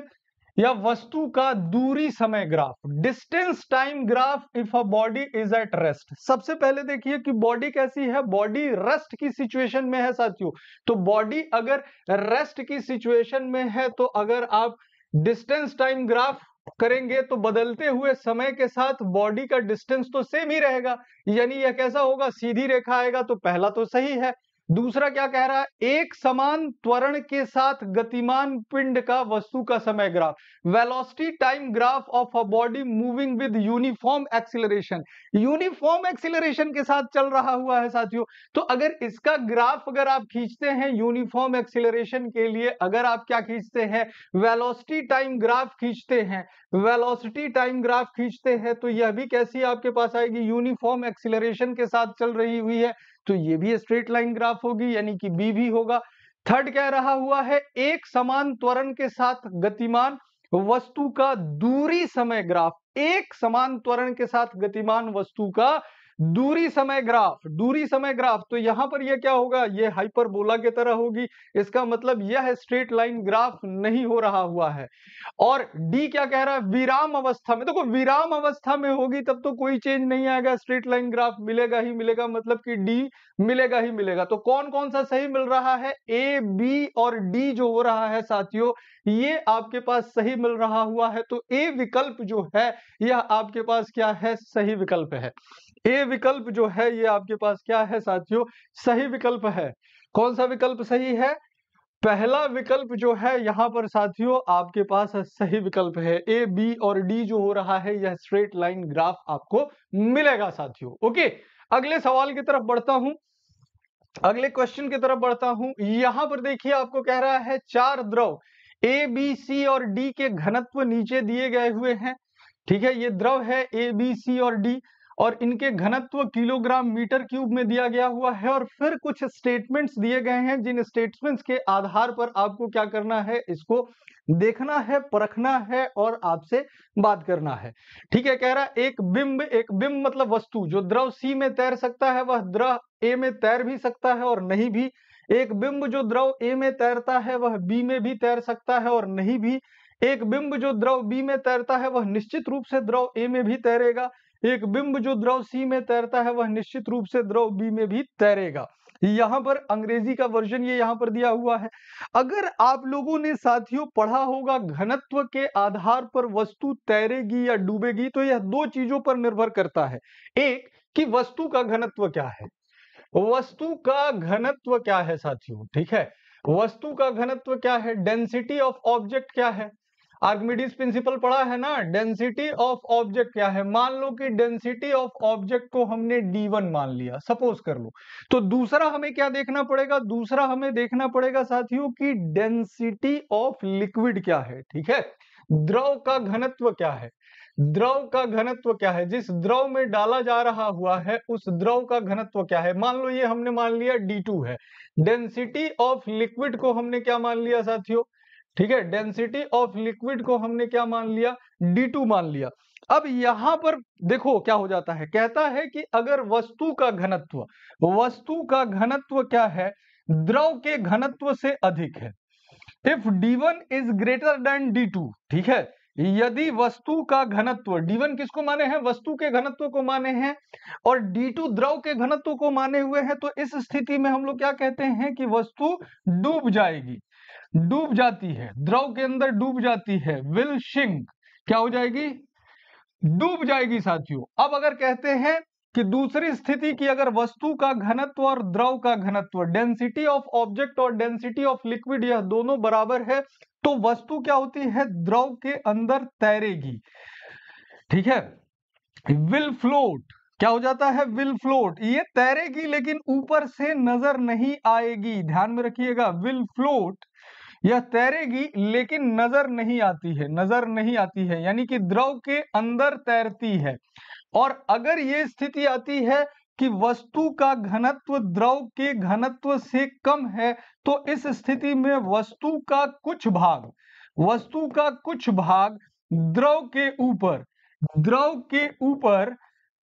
या वस्तु का दूरी समय graph distance time graph if a body is at rest सबसे पहले देखिए कि बॉडी कैसी है बॉडी रेस्ट की सिचुएशन में है साथियों। तो बॉडी अगर रेस्ट की सिचुएशन में है तो अगर आप डिस्टेंस टाइम ग्राफ करेंगे तो बदलते हुए समय के साथ बॉडी का डिस्टेंस तो सेम ही रहेगा। यानी यह कैसा होगा? सीधी रेखा आएगा तो पहला तो सही है। दूसरा क्या कह रहा है? एक समान त्वरण के साथ गतिमान पिंड का वस्तु का समय graph. Velocity time graph of a body moving with uniform acceleration. Uniform acceleration के साथ चल रहा हुआ है साथियों। तो अगर इसका ग्राफ अगर आप खींचते हैं यूनिफॉर्म एक्सिलरेशन के लिए, अगर आप क्या खींचते हैं? वेलोसिटी टाइम ग्राफ खींचते हैं। वेलोसिटी टाइम ग्राफ खींचते हैं तो यह भी कैसी आपके पास आएगी? यूनिफॉर्म एक्सिलरेशन के साथ चल रही हुई है। तो ये भी स्ट्रेट लाइन ग्राफ होगी, यानी कि बी भी होगा। थर्ड कह रहा हुआ है? एक समान त्वरण के साथ गतिमान वस्तु का दूरी समय ग्राफ एक समान त्वरण के साथ गतिमान वस्तु का दूरी समय ग्राफ, दूरी समय ग्राफ तो यहाँ पर यह क्या होगा? ये हाइपरबोला की तरह होगी। इसका मतलब यह स्ट्रेट लाइन ग्राफ नहीं हो रहा हुआ है। और डी क्या कह रहा है? विराम अवस्था में। देखो तो विराम अवस्था में होगी, तब तो कोई चेंज नहीं आएगा। स्ट्रेट लाइन ग्राफ मिलेगा ही मिलेगा मतलब कि डी मिलेगा ही मिलेगा। तो कौन कौन सा सही मिल रहा है? ए बी और डी जो हो रहा है, साथियों, ये आपके पास सही मिल रहा हुआ है। तो ए विकल्प जो है, यह आपके पास क्या है? सही विकल्प है। ए विकल्प जो है, ये आपके पास क्या है साथियों? सही विकल्प है। कौन सा विकल्प सही है? पहला विकल्प जो है, यहाँ पर साथियों, आपके पास सही विकल्प है। ए बी और डी जो हो रहा है, यह स्ट्रेट लाइन ग्राफ आपको मिलेगा साथियों। ओके? अगले सवाल की तरफ़ बढ़ता हूँ। अगले क्वेश्चन की तरफ़ बढ़ता हूँ। यहाँ पर देखिए, आपको कह रहा है चार द्रव ए बी सी और डी के घनत्व नीचे दिए गए हुए हैं। ठीक है, ये द्रव है ए बी सी और डी और इनके घनत्व किलोग्राम मीटर क्यूब में दिया गया हुआ है और फिर कुछ स्टेटमेंट्स दिए गए हैं, जिन स्टेटमेंट्स के आधार पर आपको क्या करना है, इसको देखना है, परखना है और आपसे बात करना है। ठीक है, कह रहा एक बिंब एक बिंब मतलब वस्तु, जो द्रव सी में तैर सकता है, वह द्रव ए में तैर भी सकता है और नहीं भी। एक बिंब जो द्रव ए में तैरता है, वह बी में भी तैर सकता है और नहीं भी। एक बिंब जो द्रव बी में तैरता है, वह निश्चित रूप से द्रव ए में भी तैरेगा। एक बिंब जो द्रव सी में तैरता है, वह निश्चित रूप से द्रव बी में भी तैरेगा। यहाँ पर अंग्रेज़ी का वर्जन ये यहाँ पर दिया हुआ है। अगर आप लोगों ने साथियों पढ़ा होगा घनत्व के आधार पर वस्तु तैरेगी या डूबेगी तो यह दो चीज़ों पर निर्भर करता है। एक, कि वस्तु का घनत्व क्या है? वस्तु का घनत्व क्या है साथियों? ठीक है? वस्तु का घनत्व क्या है? डेंसिटी ऑफ़ ऑब्जेक्ट क्या है? आर्कमिडीज प्रिंसिपल पढ़ा है ना डेंसिटी ऑफ़ ऑब्जेक्ट क्या है? मान लो कि डेंसिटी ऑफ़ ऑब्जेक्ट को हमने D1 मान लिया सपोज़ कर लो। तो दूसरा हमें क्या देखना पड़ेगा? दूसरा हमें देखना पड़ेगा साथियों कि डेंसिटी ऑफ़ लिक्विड क्या है, ठीक है? द्रव का घनत्व क्या है? द्रव का घनत्व क्या है? जिस द्रव में डाला जा रहा हुआ है, उस द्रव का घनत्व क्या है? मान लो ये हमने मान लिया D2 है। डेंसिटी ऑफ़ लिक्विड को हमने क्या मान लिया साथियों? ठीक है डेंसिटी ऑफ़ लिक्विड को हमने क्या मान लिया? D2 मान लिया। अब यहाँ पर देखो क्या हो जाता है। कहता है कि अगर वस्तु का घनत्व, वस्तु का घनत्व क्या है? द्रव के घनत्व से अधिक है। If D1 is greater than D2 ठीक है? यदि वस्तु का घनत्व D1 किसको माने हैं? वस्तु के घनत्व को माने हैं। और D2 द्रव के घनत्व को माने हुए हैं तो इस स्थिति में हम लोग क्या कहते हैं कि वस्तु डूब जाएगी। डूब जाती है, द्रव के अंदर डूब जाती है, विल शिंक। क्या हो जाएगी? डूब जाएगी साथियों। अब अगर कहते हैं कि दूसरी स्थिति की अगर वस्तु का घनत्व और द्रव का घनत्व डेंसिटी ऑफ़ ऑब्जेक्ट और डेंसिटी ऑफ़ लिक्विड यह दोनों बराबर है तो वस्तु क्या होती है? द्रव के अंदर तैरेगी। ठीक है? Will float. क्या हो जाता है? Will float. ये तैरेगी, लेकिन ऊपर से नज़र नहीं आएगी। ध्यान में रखिएगा, विल फ्लोट यह तैरेगी, लेकिन नज़र नहीं आती है, नज़र नहीं आती है, यानी कि द्रव के अंदर तैरती है। और अगर ये स्थिति आती है कि वस्तु का घनत्व द्रव के घनत्व से कम है तो इस स्थिति में वस्तु का कुछ भाग, वस्तु का कुछ भाग द्रव के ऊपर, द्रव के ऊपर,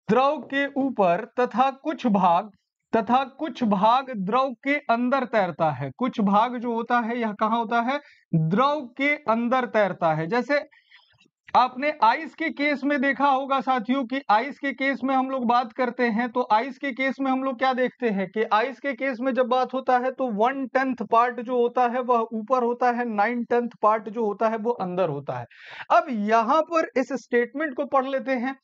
द्रव के ऊपर तथा कुछ भाग तथा कुछ भाग द्रव के अंदर तैरता है। कुछ भाग जो होता है, यह कहा होता है? द्रव के अंदर तैरता है। जैसे आपने आइस के केस में देखा होगा साथियों कि आइस के केस में हम लोग बात करते हैं तो आइस के केस में हम लोग क्या देखते हैं कि आइस के केस में जब बात होता है तो वन टेंथ पार्ट जो होता है, वह ऊपर होता है नाइन टेंथ पार्ट जो होता है, वो अंदर होता है। अब यहाँ पर इस स्टेटमेंट को पढ़ लेते हैं।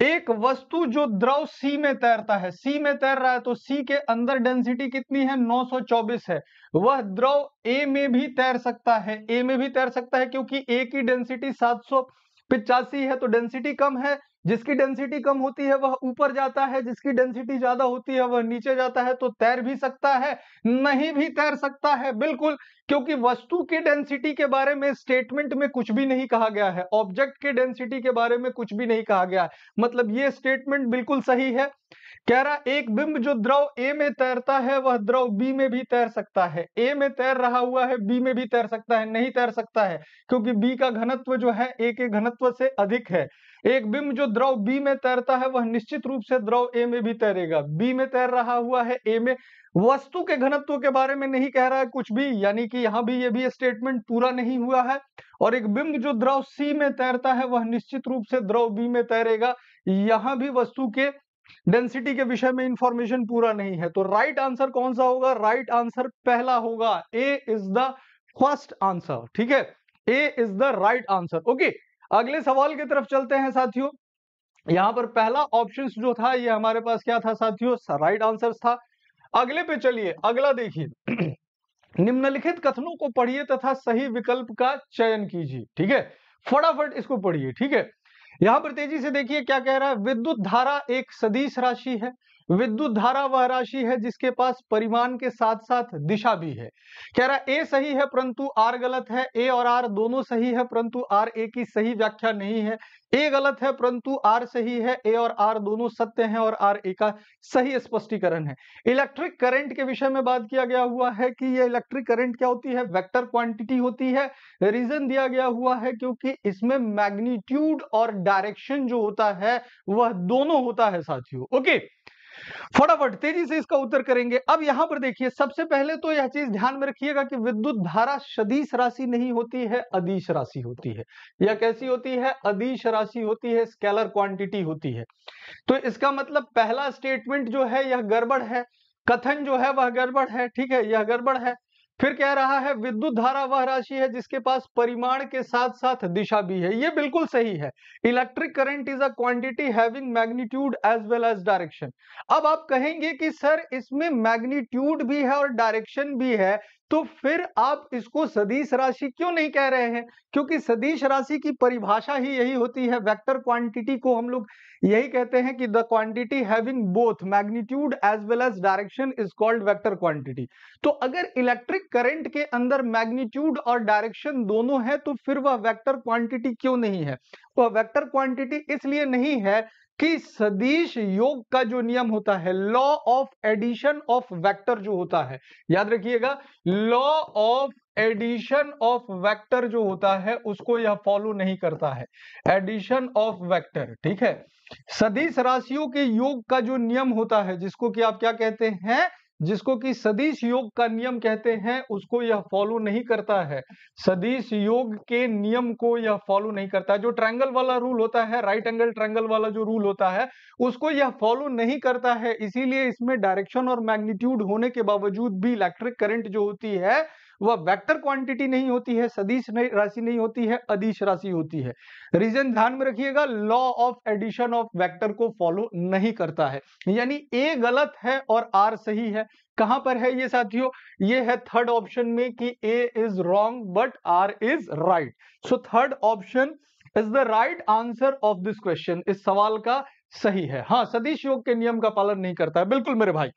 एक वस्तु जो द्रव सी में तैरता है सी में तैर रहा है तो सी के अंदर डेंसिटी कितनी है? 924 है। वह द्रव ए में भी तैर सकता है। ए में भी तैर सकता है क्योंकि ए की डेंसिटी सात है तो डेंसिटी कम है। जिसकी डेंसिटी कम होती है, वह ऊपर जाता है, जिसकी डेंसिटी ज़्यादा होती है, वह नीचे जाता है तो तैर भी सकता है, नहीं भी तैर सकता है, बिल्कुल, क्योंकि वस्तु की डेंसिटी के बारे में स्टेटमेंट में कुछ भी नहीं कहा गया है ऑब्जेक्ट के डेंसिटी के बारे में कुछ भी नहीं कहा गया है मतलब ये स्टेटमेंट बिल्कुल सही है, कह रहा, एक बिंब जो द्रव ए में तैरता है, वह द्रव बी में भी तैर सकता है ए में तैर रहा हुआ है बी में भी तैर सकता है, नहीं तैर सकता है, क्योंकि बी का घनत्व जो है ए के घनत्व से अधिक है एक बिंब जो द्रव बी में तैरता है, वह निश्चित रूप से द्रव ए में भी तैरेगा। बी में तैर रहा हुआ है ए में। वस्तु के घनत्व के बारे में नहीं कह रहा है कुछ भी, यानी कि यहाँ भी ये भी स्टेटमेंट पूरा नहीं हुआ है। और एक बिंब जो द्रव सी में तैरता है, वह निश्चित रूप से द्रव बी में तैरेगा। यहाँ भी वस्तु के डेंसिटी के विषय में इंफॉर्मेशन पूरा नहीं है। तो राइट आंसर कौन सा होगा? राइट आंसर पहला होगा। A is the first answer ठीक है? A is the right answer okay अगले सवाल की तरफ़ चलते हैं साथियों। यहाँ पर पहला ऑप्शन जो था, ये हमारे पास क्या था साथियों? राइट आंसर था। अगले पे चलिए, अगला देखिए। निम्नलिखित कथनों को पढ़िए तथा सही विकल्प का चयन कीजिए, ठीक है? फटाफट इसको पढ़िए, ठीक है? यहाँ पर तेज़ी से देखिए, क्या कह रहा है? विद्युत धारा एक सदिश राशि है। विद्युत धारा वह राशि है जिसके पास परिमाण के साथ साथ दिशा भी है। कह रहा, ए सही है परंतु आर गलत है। ए और आर दोनों सही है परंतु आर ए की सही व्याख्या नहीं है। ए गलत है परंतु आर सही है। ए और आर दोनों सत्य हैं और आर ए का सही स्पष्टीकरण है। इलेक्ट्रिक करंट के विषय में बात किया गया हुआ है कि यह इलेक्ट्रिक करंट क्या होती है? वेक्टर क्वांटिटी होती है। रीजन दिया गया हुआ है क्योंकि इसमें मैग्नीट्यूड और डायरेक्शन जो होता है, वह दोनों होता है साथियों। ओके? फटाफट, तेज़ी से इसका उत्तर करेंगे। अब यहाँ पर देखिए, सबसे पहले तो यह चीज़ ध्यान में रखिएगा कि विद्युत धारा सदीश राशि नहीं होती है, अदिश राशि होती है। यह कैसी होती है? अदिश राशि होती है, स्केलर क्वांटिटी होती है। तो इसका मतलब पहला स्टेटमेंट जो है, यह गड़बड़ है। कथन जो है, वह गड़बड़ है, ठीक है? यह गड़बड़ है। फिर कह रहा है, विद्युत धारा वह राशि है जिसके पास परिमाण के साथ साथ दिशा भी है। ये बिल्कुल सही है। Electric current is a quantity having magnitude as well as direction. अब आप कहेंगे कि, सर, इसमें मैग्नीट्यूड भी है और डायरेक्शन भी है तो फिर आप इसको सदिश राशि क्यों नहीं कह रहे हैं? क्योंकि सदिश राशि की परिभाषा ही यही होती है, वेक्टर क्वांटिटी को हम लोग यही कहते हैं कि the quantity having both magnitude as well as direction is called vector quantity तो अगर इलेक्ट्रिक करंट के अंदर मैग्नीट्यूड और डायरेक्शन दोनों है तो फिर वह वेक्टर क्वांटिटी क्यों नहीं है? वह वेक्टर क्वांटिटी इसलिए नहीं है कि सदिश योग का जो नियम होता है law of addition of vector जो होता है, याद रखिएगा law of addition of vector जो होता है, उसको यह फॉलो नहीं करता है। एडिशन ऑफ़ वेक्टर ठीक है? सदिश राशियों के योग का जो नियम होता है, जिसको कि आप क्या कहते हैं? जिसको कि सदीश योग का नियम कहते हैं, उसको यह फॉलो नहीं करता है। सदीश योग के नियम को यह फॉलो नहीं करता। है जो ट्रायंगल वाला रूल होता है राइट एंगल ट्रायंगल वाला जो रूल होता है, उसको यह फॉलो नहीं करता है। इसीलिए इसमें डायरेक्शन और मैग्नीट्यूड होने के बावजूद भी इलेक्ट्रिक करंट जो होती है वह वेक्टर क्वांटिटी नहीं होती है, सदिश राशि नहीं होती है, अदिश राशि होती है। रीजन ध्यान में रखिएगा law of addition of vector को फॉलो नहीं करता है। यानी ए गलत है और आर सही है। कहाँ पर है ये साथियों? ये है थर्ड ऑप्शन में कि A is wrong but R is right so third option is the right answer of this question इस सवाल का सही है। हाँ सदिश योग के नियम का पालन नहीं करता है। बिल्कुल मेरे भाई।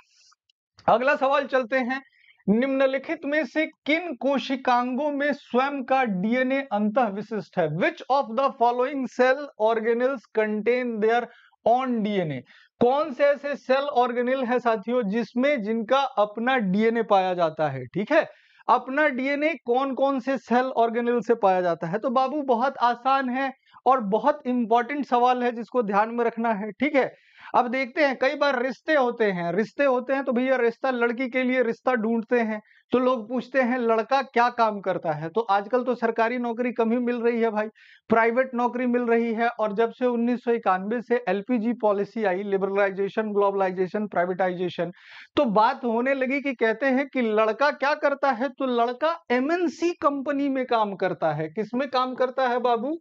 अगला सवाल चलते हैं। निम्नलिखित में से किन कोशिकांगों में स्वयं का डीएनए अंत विशिष्ट है which of the following cell organelles contain their own DNA कौन से ऐसे सेल ऑर्गेनिल है साथियों, जिसमें जिनका अपना डीएनए पाया जाता है? ठीक है? अपना डीएनए कौन कौन से सेल ऑर्गेनिल से पाया जाता है? तो बाबू, बहुत आसान है और बहुत इंपॉर्टेंट सवाल है जिसको ध्यान में रखना है। ठीक है? अब देखते हैं, कई बार रिश्ते होते हैं। रिश्ते होते हैं तो भैया रिश्ता लड़की के लिए रिश्ता ढूंढते हैं तो लोग पूछते हैं, लड़का क्या काम करता है? तो आजकल तो सरकारी नौकरी कम ही मिल रही है भाई। प्राइवेट नौकरी मिल रही है और जब से उन्नीस सौ इक्यानवे से एलपीजी पॉलिसी आई, लिबरलाइजेशन, ग्लोबलाइजेशन, प्राइवेटाइजेशन तो बात होने लगी कि कहते हैं कि लड़का क्या करता है? तो लड़का एमएनसी कंपनी में काम करता है। किसमें काम करता है बाबू?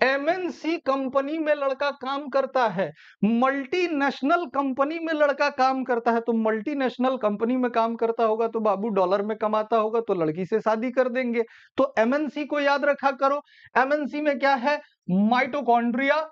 एमएनसी कंपनी में लड़का काम करता है। मल्टीनेशनल कंपनी में लड़का काम करता है तो मल्टीनेशनल कंपनी में काम करता होगा तो बाबू डॉलर में कमाता होगा तो लड़की से शादी कर देंगे। तो एमएनसी को याद रखा करो। एमएनसी में क्या है? माइटोकॉन्ड्रिया।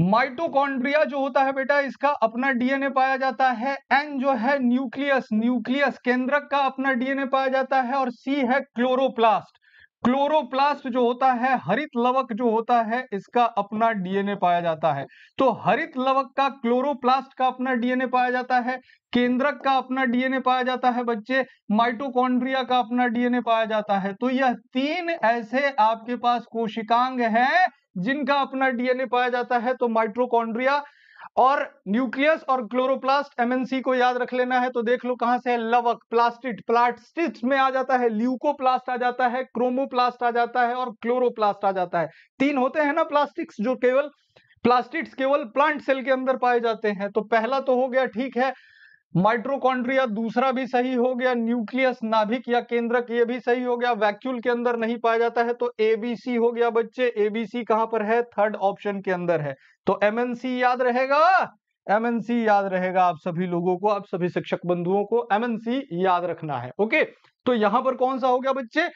माइटोकॉन्ड्रिया जो होता है बेटा, इसका अपना डीएनए पाया जाता है। एन जो है न्यूक्लियस। न्यूक्लियस केंद्रक का अपना डीएनए पाया जाता है और सी है क्लोरोप्लास्ट। क्लोरोप्लास्ट जो होता है, हरित लवक जो होता है, इसका अपना डीएनए पाया जाता है। तो हरित लवक का, क्लोरोप्लास्ट का अपना डीएनए पाया जाता है, केंद्रक का अपना डीएनए पाया जाता है बच्चे, माइटोकॉन्ड्रिया का अपना डीएनए पाया जाता है। तो यह तीन ऐसे आपके पास कोशिकांग हैं जिनका अपना डीएनए पाया जाता है। तो माइट्रोकॉन्ड्रिया और न्यूक्लियस और क्लोरोप्लास्ट एमएनसी को याद रख लेना है तो देख लो कहाँ से है, लवक, प्लास्टिड प्लास्टिड में आ जाता है, ल्यूकोप्लास्ट आ जाता है, क्रोमोप्लास्ट आ जाता है और क्लोरोप्लास्ट आ जाता है। तीन होते हैं ना प्लास्टिक्स जो केवल, प्लास्टिड्स केवल प्लांट सेल के अंदर पाए जाते हैं। तो पहला तो हो गया ठीक है, माइट्रोकॉन्ड्रिया दूसरा भी सही हो गया, न्यूक्लियस नाभिक या केंद्रक, ये भी सही हो गया, वैक्यूल के अंदर नहीं पाया जाता है तो एबीसी हो गया बच्चे एबीसी कहाँ पर है थर्ड ऑप्शन के अंदर है। तो एमएनसी याद रहेगा। एमएनसी याद रहेगा आप सभी लोगों को, आप सभी शिक्षक बंधुओं को एमएनसी याद रखना है, ओके? तो यहाँ पर कौन सा हो गया बच्चे?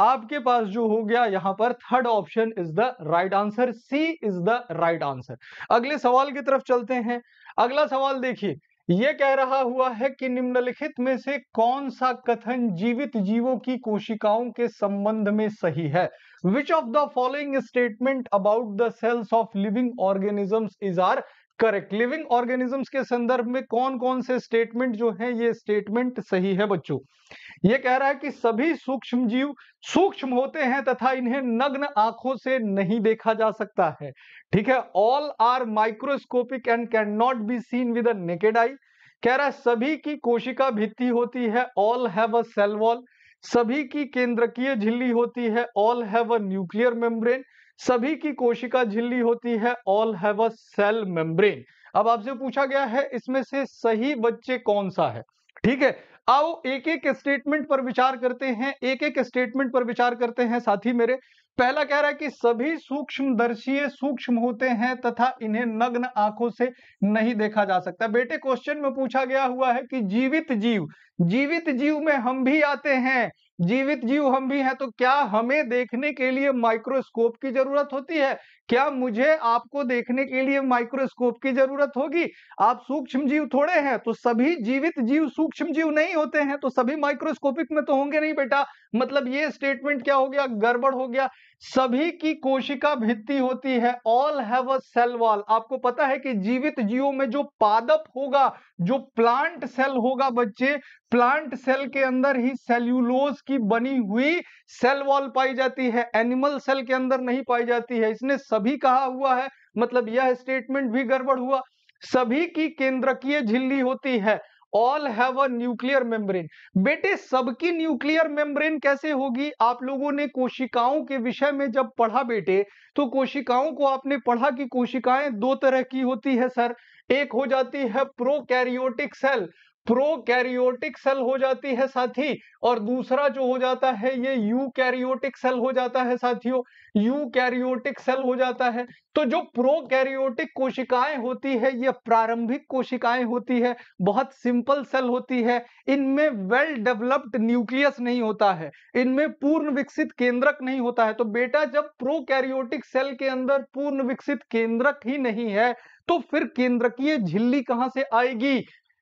आपके पास जो हो गया, यहाँ पर third option is the right answer C is the right answer अगले सवाल की तरफ़ चलते हैं। अगला सवाल देखिए ये कह रहा हुआ है कि निम्नलिखित में से कौन सा कथन जीवित जीवों की कोशिकाओं के संबंध में सही है? Which of the following statement about the cells of living organisms is are correct living organisms के संदर्भ में कौन कौन से स्टेटमेंट जो है, ये स्टेटमेंट सही है बच्चों? ये कह रहा है कि सभी सूक्ष्म जीव सूक्ष्म होते हैं तथा इन्हें नग्न आँखों से नहीं देखा जा सकता है। ठीक है? All are microscopic and can not be seen with naked eye कह रहा है सभी की कोशिका भित्ति होती है all have a cell wall सभी की केंद्रकीय झिल्ली होती है all have a nuclear membrane सभी की कोशिका झिल्ली होती है all have a cell membrane अब आपसे पूछा गया है, इसमें से सही बच्चे कौन सा है? ठीक है, आओ एक एक स्टेटमेंट पर विचार करते हैं एक एक स्टेटमेंट पर विचार करते हैं साथी मेरे। पहला कह रहा है कि सभी सूक्ष्म दर्शीय सूक्ष्म होते हैं तथा इन्हें नग्न आँखों से नहीं देखा जा सकता। बेटे क्वेश्चन में पूछा गया हुआ है कि जीवित जीव जीवित जीव में हम भी आते हैं। जीवित जीव हम भी हैं तो क्या हमें देखने के लिए माइक्रोस्कोप की ज़रूरत होती है? क्या मुझे आपको देखने के लिए माइक्रोस्कोप की ज़रूरत होगी? आप सूक्ष्म जीव थोड़े हैं तो सभी जीवित जीव सूक्ष्म जीव नहीं होते हैं तो सभी माइक्रोस्कोपिक में तो होंगे नहीं बेटा। मतलब ये स्टेटमेंट क्या हो गया? गड़बड़ हो गया। सभी की कोशिका भित्ति होती है all have a cell wall आपको पता है कि जीवित जीवों में जो पादप होगा, जो प्लांट सेल होगा बच्चे प्लांट सेल के अंदर ही सेल्यूलोज की बनी हुई सेल वॉल पाई जाती है एनिमल सेल के अंदर नहीं पाई जाती है। इसने सभी कहा हुआ है मतलब यह स्टेटमेंट भी गड़बड़ हुआ। सभी की केंद्रकीय झिल्ली होती है all have a nuclear membrane बेटे, सबकी न्यूक्लियर मेम्ब्रेन कैसे होगी? आप लोगों ने कोशिकाओं के विषय में जब पढ़ा बेटे तो कोशिकाओं को आपने पढ़ा कि कोशिकाएँ दो तरह की होती है, सर। एक हो जाती है प्रोकैरियोटिक सेल प्रोकैरियोटिक सेल हो जाती है साथी, और दूसरा जो हो जाता है ये यूकैरियोटिक सेल हो जाता है साथियों। यूकैरियोटिक सेल हो जाता है। तो जो प्रोकैरियोटिक कोशिकाएँ होती है, ये प्रारंभिक कोशिकाएँ होती है, बहुत सिंपल सेल होती है। इनमें वेल डेवलप्ड न्यूक्लियस नहीं होता है। इनमें पूर्ण विकसित केंद्रक नहीं होता है। तो बेटा, जब प्रोकैरियोटिक सेल के अंदर पूर्ण विकसित केंद्रक ही नहीं है तो फिर केंद्रकीय झिल्ली कहाँ से आएगी?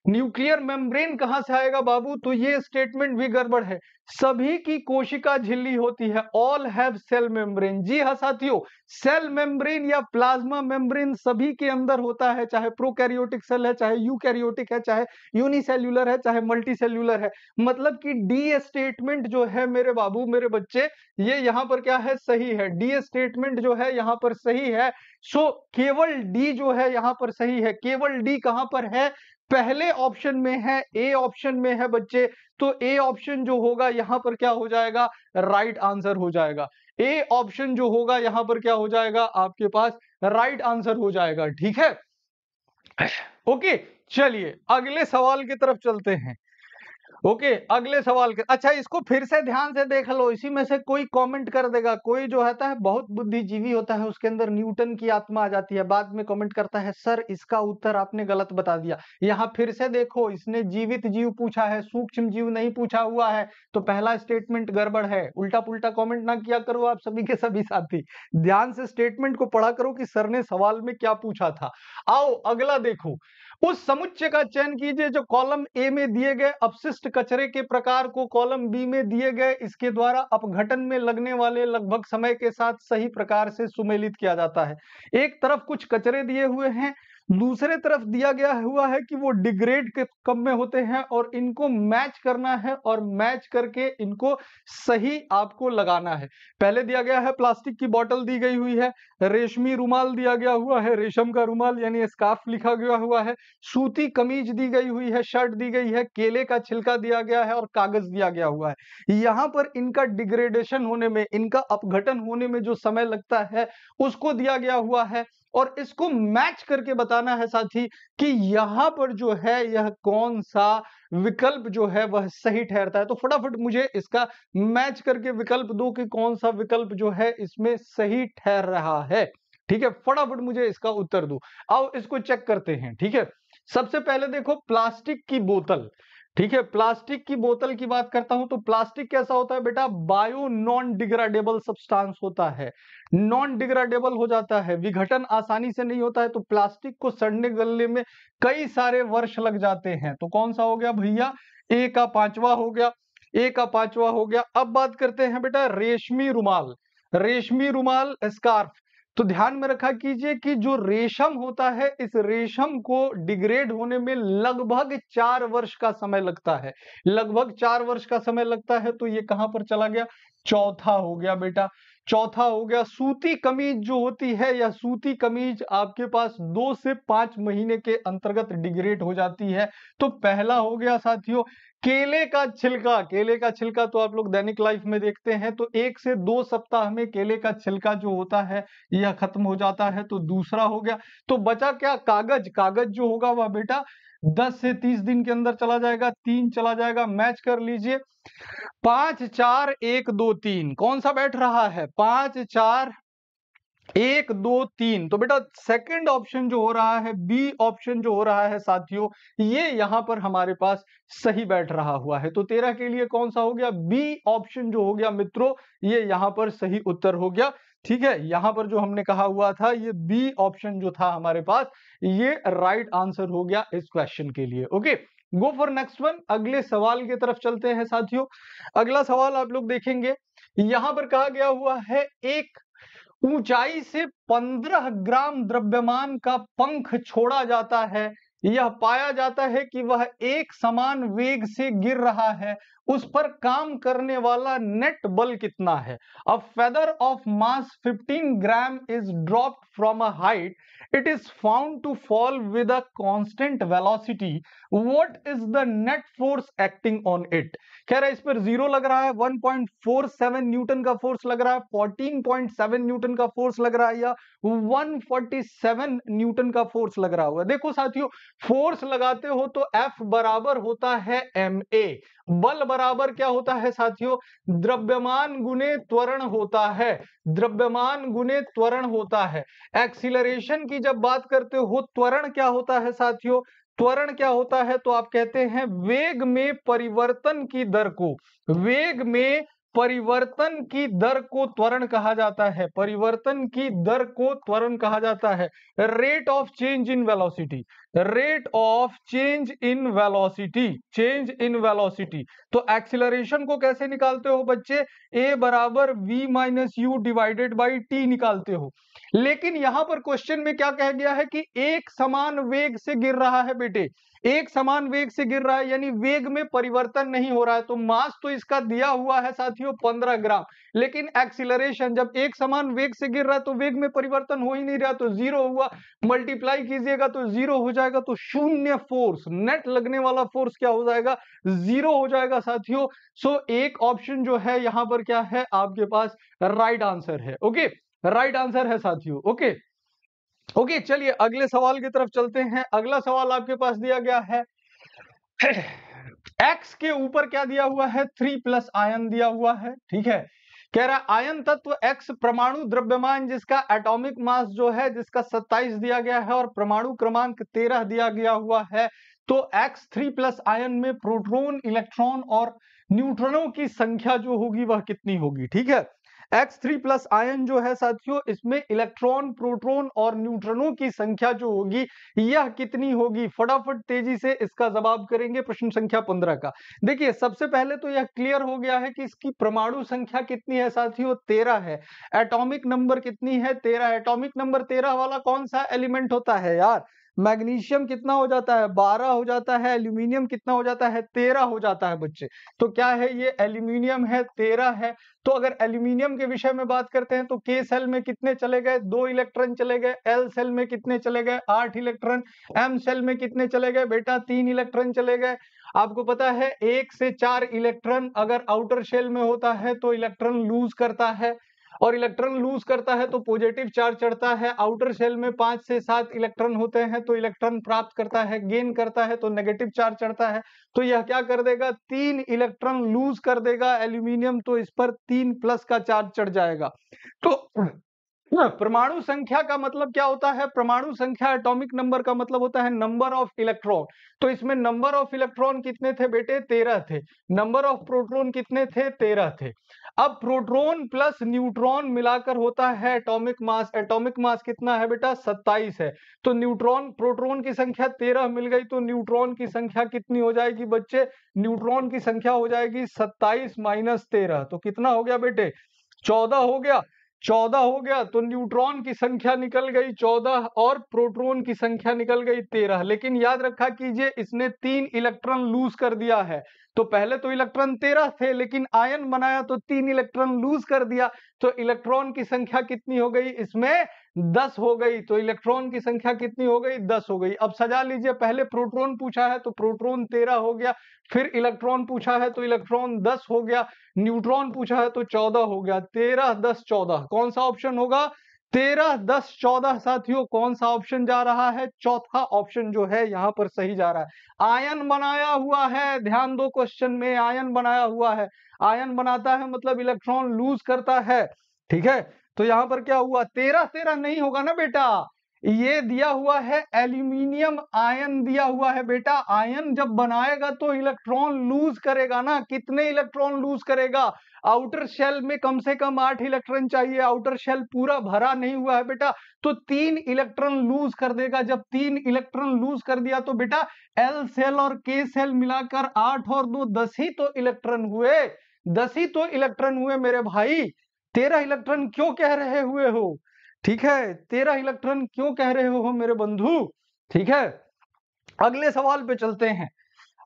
न्यूक्लियर मेम्ब्रेन कहाँ से आएगा बाबू? तो ये स्टेटमेंट भी गड़बड़ है। सभी की कोशिका झिल्ली होती है। ऑल हैव सेल मेम्ब्रेन जी हाँ साथियों सेल मेम्ब्रेन या प्लाज्मा मेम्ब्रेन सभी के अंदर होता है। चाहे प्रोकैरियोटिक सेल है, चाहे यूकैरियोटिक है, चाहे यूनिसेल्यूलर है, चाहे मल्टी सेल्यूलर है। मतलब कि डी स्टेटमेंट जो है मेरे बाबू, मेरे बच्चे, ये यहाँ पर क्या है? सही है। डी स्टेटमेंट जो है यहाँ पर सही है। सो केवल डी जो है यहाँ पर सही है। केवल डी कहाँ पर है? पहले ऑप्शन में है ए ऑप्शन में है बच्चे तो ए ऑप्शन जो होगा यहाँ पर क्या हो जाएगा? राइट right आंसर हो जाएगा। ए ऑप्शन जो होगा यहाँ पर क्या हो जाएगा? आपके पास राइट right आंसर हो जाएगा ठीक है? ओके चलिए अगले सवाल की तरफ़ चलते हैं। ओके, अगले सवाल के अच्छा इसको फिर से ध्यान से देख लो, इसी में से कोई कमेंट कर देगा, कोई जो होता है, बहुत बुद्धिजीवी होता है, उसके अंदर न्यूटन की आत्मा आ जाती है, बाद में कमेंट करता है, सर, इसका उत्तर आपने गलत बता दिया। यहाँ फिर से देखो, इसने जीवित जीव पूछा है, सूक्ष्म जीव नहीं पूछा हुआ है तो पहला स्टेटमेंट गड़बड़ है। उल्टा पुल्टा कॉमेंट ना किया करो आप सभी के सभी साथी। ध्यान से स्टेटमेंट को पढ़ा करो कि सर ने सवाल में क्या पूछा था। आओ, अगला देखो। उस समुच्चय का चयन कीजिए जो कॉलम ए में दिए गए अपशिष्ट कचरे के प्रकार को कॉलम बी में दिए गए इसके द्वारा अपघटन में लगने वाले लगभग समय के साथ सही प्रकार से सुमेलित किया जाता है। एक तरफ़ कुछ कचरे दिए हुए हैं दूसरे तरफ़ दिया गया हुआ है कि वो डिग्रेड के कम में होते हैं और इनको मैच करना है और मैच करके इनको सही आपको लगाना है। पहले दिया गया है प्लास्टिक की बोतल दी गई हुई है, रेशमी रुमाल दिया गया हुआ है, रेशम का रुमाल यानी स्कार्फ लिखा गया हुआ है, सूती कमीज दी गई हुई है, शर्ट दी गई है, केले का छिलका दिया गया है और कागज़ दिया गया हुआ है। यहाँ पर इनका डिग्रेडेशन होने में, इनका अपघटन होने में जो समय लगता है, उसको दिया गया हुआ है और इसको मैच करके बताना है साथी कि यहाँ पर जो है, यह कौन सा विकल्प जो है, वह सही ठहरता है। तो फटाफट मुझे इसका मैच करके विकल्प दो कि कौन सा विकल्प जो है, इसमें सही ठहर रहा है। ठीक है? फटाफट मुझे इसका उत्तर दो। आओ, इसको चेक करते हैं। ठीक है? सबसे पहले देखो, प्लास्टिक की बोतल। ठीक है, प्लास्टिक की बोतल की बात करता हूँ तो प्लास्टिक कैसा होता है बेटा? बायो नॉन डिग्रेडेबल सब्सटेंस होता है। नॉन डिग्रेडेबल हो जाता है, विघटन आसानी से नहीं होता है तो प्लास्टिक को सड़ने गलने में कई सारे वर्ष लग जाते हैं। तो कौन सा हो गया भैया? ए का पांचवा हो गया, ए का पांचवा हो गया। अब बात करते हैं बेटा रेशमी रुमाल। रेशमी रुमाल, स्कार्फ। तो ध्यान में रखा कीजिए कि जो रेशम होता है, इस रेशम को डिग्रेड होने में लगभग चार वर्ष का समय लगता है। लगभग चार वर्ष का समय लगता है तो ये कहाँ पर चला गया? चौथा हो गया बेटा। चौथा हो गया, सूती कमीज जो होती है, या सूती कमीज आपके पास दो से पाँच महीने के अंतर्गत डिग्रेड हो जाती है। तो पहला हो गया साथियों, केले का छिलका। केले का छिलका तो आप लोग दैनिक लाइफ में देखते हैं तो एक से दो सप्ताह में केले का छिलका जो होता है, यह खत्म हो जाता है। तो दूसरा हो गया तो बचा क्या? कागज़। कागज़ जो होगा वह बेटा 10 से 30 दिन के अंदर चला जाएगा, तीन चला जाएगा, मैच कर लीजिए। पाँच, चार, एक, दो, तीन, कौन सा बैठ रहा है? पाँच, चार, एक, दो, तीन। तो बेटा सेकंड ऑप्शन जो हो रहा है बी ऑप्शन जो हो रहा है, साथियों, ये यहाँ पर हमारे पास सही बैठ रहा हुआ है। तो तेरह के लिए कौन सा हो गया? बी ऑप्शन जो हो गया, मित्रों, ये यहाँ पर सही उत्तर हो गया। ठीक है, यहाँ पर जो हमने कहा हुआ था, ये बी ऑप्शन जो था हमारे पास, ये राइट right आंसर हो गया इस क्वेश्चन के लिए okay go for next one अगले सवाल की तरफ़ चलते हैं साथियों। अगला सवाल आप लोग देखेंगे। यहाँ पर कहा गया हुआ है, एक ऊंचाई से 15 ग्राम द्रव्यमान का पंख छोड़ा जाता है। यह पाया जाता है कि वह एक समान वेग से गिर रहा है। उस पर काम करने वाला नेट बल कितना है? A feather of mass 15 gram is drop from a height it is found to fall with a constant velocity. What is the net force acting on it? कह रहा है इस पर ज़ीरो लग रहा है 1.47 न्यूटन का फोर्स लग रहा है 14.7 न्यूटन का फोर्स लग रहा है, या 147 न्यूटन का फोर्स लग रहा हुआ देखो साथियों फोर्स लगाते हो तो F बराबर होता है एम ए बल बराबर क्या होता है साथियों? द्रव्यमान गुने त्वरण होता है। द्रव्यमान गुने त्वरण होता है। एक्सीलरेशन की जब बात करते हो, त्वरण क्या होता है साथियों? त्वरण क्या होता है? तो आप कहते हैं, वेग में परिवर्तन की दर को। वेग में परिवर्तन की दर को त्वरण कहा जाता है। परिवर्तन की दर को त्वरण कहा जाता है। Rate of change in velocity rate of change in velocity change in velocity तो एक्सिलरेशन को कैसे निकालते हो बच्चे? ए बराबर v minus u divided by t निकालते हो। लेकिन यहाँ पर क्वेश्चन में क्या कह गया है कि एक समान वेग से गिर रहा है बेटे। एक समान वेग से गिर रहा है, यानी वेग में परिवर्तन नहीं हो रहा है। तो मास तो इसका दिया हुआ है साथियों 15 ग्राम। लेकिन एक्सिलरेशन जब एक समान वेग से गिर रहा है तो वेग में परिवर्तन हो ही नहीं रहा तो ज़ीरो हुआ। मल्टीप्लाई कीजिएगा तो ज़ीरो हो जाएगा तो शून्य फोर्स नेट लगने वाला फोर्स क्या हो जाएगा? ज़ीरो हो जाएगा साथियों। सो एक ऑप्शन जो है, यहाँ पर क्या है? आपके पास राइट आंसर है ओके राइट आंसर है साथियों ओके ओके okay, चलिए अगले सवाल की तरफ़ चलते हैं। अगला सवाल आपके पास दिया गया है। एक्स के ऊपर क्या दिया हुआ है? थ्री प्लस आयन दिया हुआ है ठीक है? कह रहा है आयन तत्व एक्स परमाणु द्रव्यमान जिसका एटॉमिक मास जो है जिसका 27 दिया गया है और परमाणु क्रमांक 13 दिया गया हुआ है तो एक्स थ्री प्लस आयन में प्रोटॉन इलेक्ट्रॉन और न्यूट्रॉनों की संख्या जो होगी वह कितनी होगी ठीक है? एक्स थ्री प्लस आयन जो है साथियों, इसमें इलेक्ट्रॉन प्रोटॉन और न्यूट्रॉनों की संख्या जो होगी, यह कितनी होगी? फटाफट तेज़ी से इसका जवाब करेंगे प्रश्न संख्या पंद्रह का। देखिए, सबसे पहले तो यह क्लियर हो गया है कि इसकी परमाणु संख्या कितनी है साथियों? तेरह है। एटॉमिक नंबर कितनी है? तेरह। एटॉमिक नंबर तेरह वाला कौन सा एलिमेंट होता है यार? मैग्नीशियम कितना हो जाता है? बारह हो जाता है, एल्यूमिनियम कितना हो जाता है? तेरह हो जाता है बच्चे। तो क्या है ये? एल्यूमिनियम है, तेरह है। तो अगर एल्यूमिनियम के विषय में बात करते हैं तो के सेल में कितने चले गए? दो इलेक्ट्रॉन चले गए। एल सेल में कितने चले गए? आठ इलेक्ट्रॉन एम सेल में कितने चले गए? बेटा, तीन इलेक्ट्रॉन चले गए। आपको पता है, एक से चार इलेक्ट्रॉन अगर आउटर शेल में होता है तो इलेक्ट्रॉन लूज करता है। और इलेक्ट्रॉन लूज करता है तो पॉजिटिव चार्ज चढ़ता है आउटर शेल में पाँच से सात इलेक्ट्रॉन होते हैं तो इलेक्ट्रॉन प्राप्त करता है गेन करता है तो नेगेटिव चार्ज चढ़ता है तो यह क्या कर देगा? तीन इलेक्ट्रॉन लूज कर देगा एल्यूमिनियम तो इस पर तीन प्लस का चार्ज चढ़ जाएगा। तो परमाणु संख्या का मतलब क्या होता है? परमाणु संख्या एटॉमिक नंबर का मतलब होता है नंबर ऑफ़ इलेक्ट्रॉन तो इसमें नंबर ऑफ़ इलेक्ट्रॉन कितने थे बेटे? तेरह थे। नंबर ऑफ़ प्रोटॉन कितने थे? तेरह थे। अब प्रोटॉन प्लस न्यूट्रॉन मिलाकर होता है एटॉमिक मास एटॉमिक मास कितना है बेटा? सत्ताईस है। तो न्यूट्रॉन प्रोटॉन की संख्या तेरह मिल गई तो न्यूट्रॉन की संख्या कितनी हो जाएगी बच्चे? न्यूट्रॉन की संख्या हो जाएगी सत्ताईस माइनस तेरह। तो कितना हो गया बेटे? चौदह हो गया। चौदह हो गया तो न्यूट्रॉन की संख्या निकल गई, चौदह और प्रोटॉन की संख्या निकल गई तेरह। लेकिन याद रखा कीजिए, इसने तीन इलेक्ट्रॉन लूज कर दिया है। तो पहले तो इलेक्ट्रॉन तेरह थे, लेकिन आयन बनाया तो तीन इलेक्ट्रॉन लूज कर दिया। तो इलेक्ट्रॉन की संख्या कितनी हो गई? इसमें दस हो गई तो इलेक्ट्रॉन की संख्या कितनी हो गई? दस हो गई। अब सजा लीजिए, पहले प्रोटॉन पूछा है तो प्रोटॉन तेरह हो गया, फिर इलेक्ट्रॉन पूछा है तो इलेक्ट्रॉन दस हो गया, न्यूट्रॉन पूछा है तो चौदह हो गया। तेरह, दस, चौदह, कौन सा ऑप्शन होगा? तेरह, दस, चौदह, साथियों, कौन सा ऑप्शन जा रहा है? चौथा ऑप्शन जो है, यहाँ पर सही जा रहा है। आयन बनाया हुआ है, ध्यान दो क्वेश्चन में, आयन बनाया हुआ है। आयन बनाता है मतलब इलेक्ट्रॉन लूज करता है, ठीक है? तो यहाँ पर क्या हुआ? तेरह तेरह नहीं होगा ना बेटा? ये दिया हुआ है एल्यूमिनियम आयन दिया हुआ है बेटा। आयन जब बनाएगा तो इलेक्ट्रॉन लूज करेगा ना। कितने इलेक्ट्रॉन लूज करेगा? आउटर शेल में कम से कम आठ इलेक्ट्रॉन चाहिए। आउटर शेल पूरा भरा नहीं हुआ है बेटा। तो तीन इलेक्ट्रॉन लूज कर देगा। जब तीन इलेक्ट्रॉन लूज कर दिया तो बेटा एल सेल और के सेल मिलाकर आठ और दो, दस ही तो इलेक्ट्रॉन हुए। दस ही तो इलेक्ट्रॉन हुए मेरे भाई। तेरह इलेक्ट्रॉन क्यों कह रहे हुए हो? ठीक है तेरह इलेक्ट्रॉन क्यों कह रहे हो मेरे बंधु? ठीक है, अगले सवाल पे चलते हैं।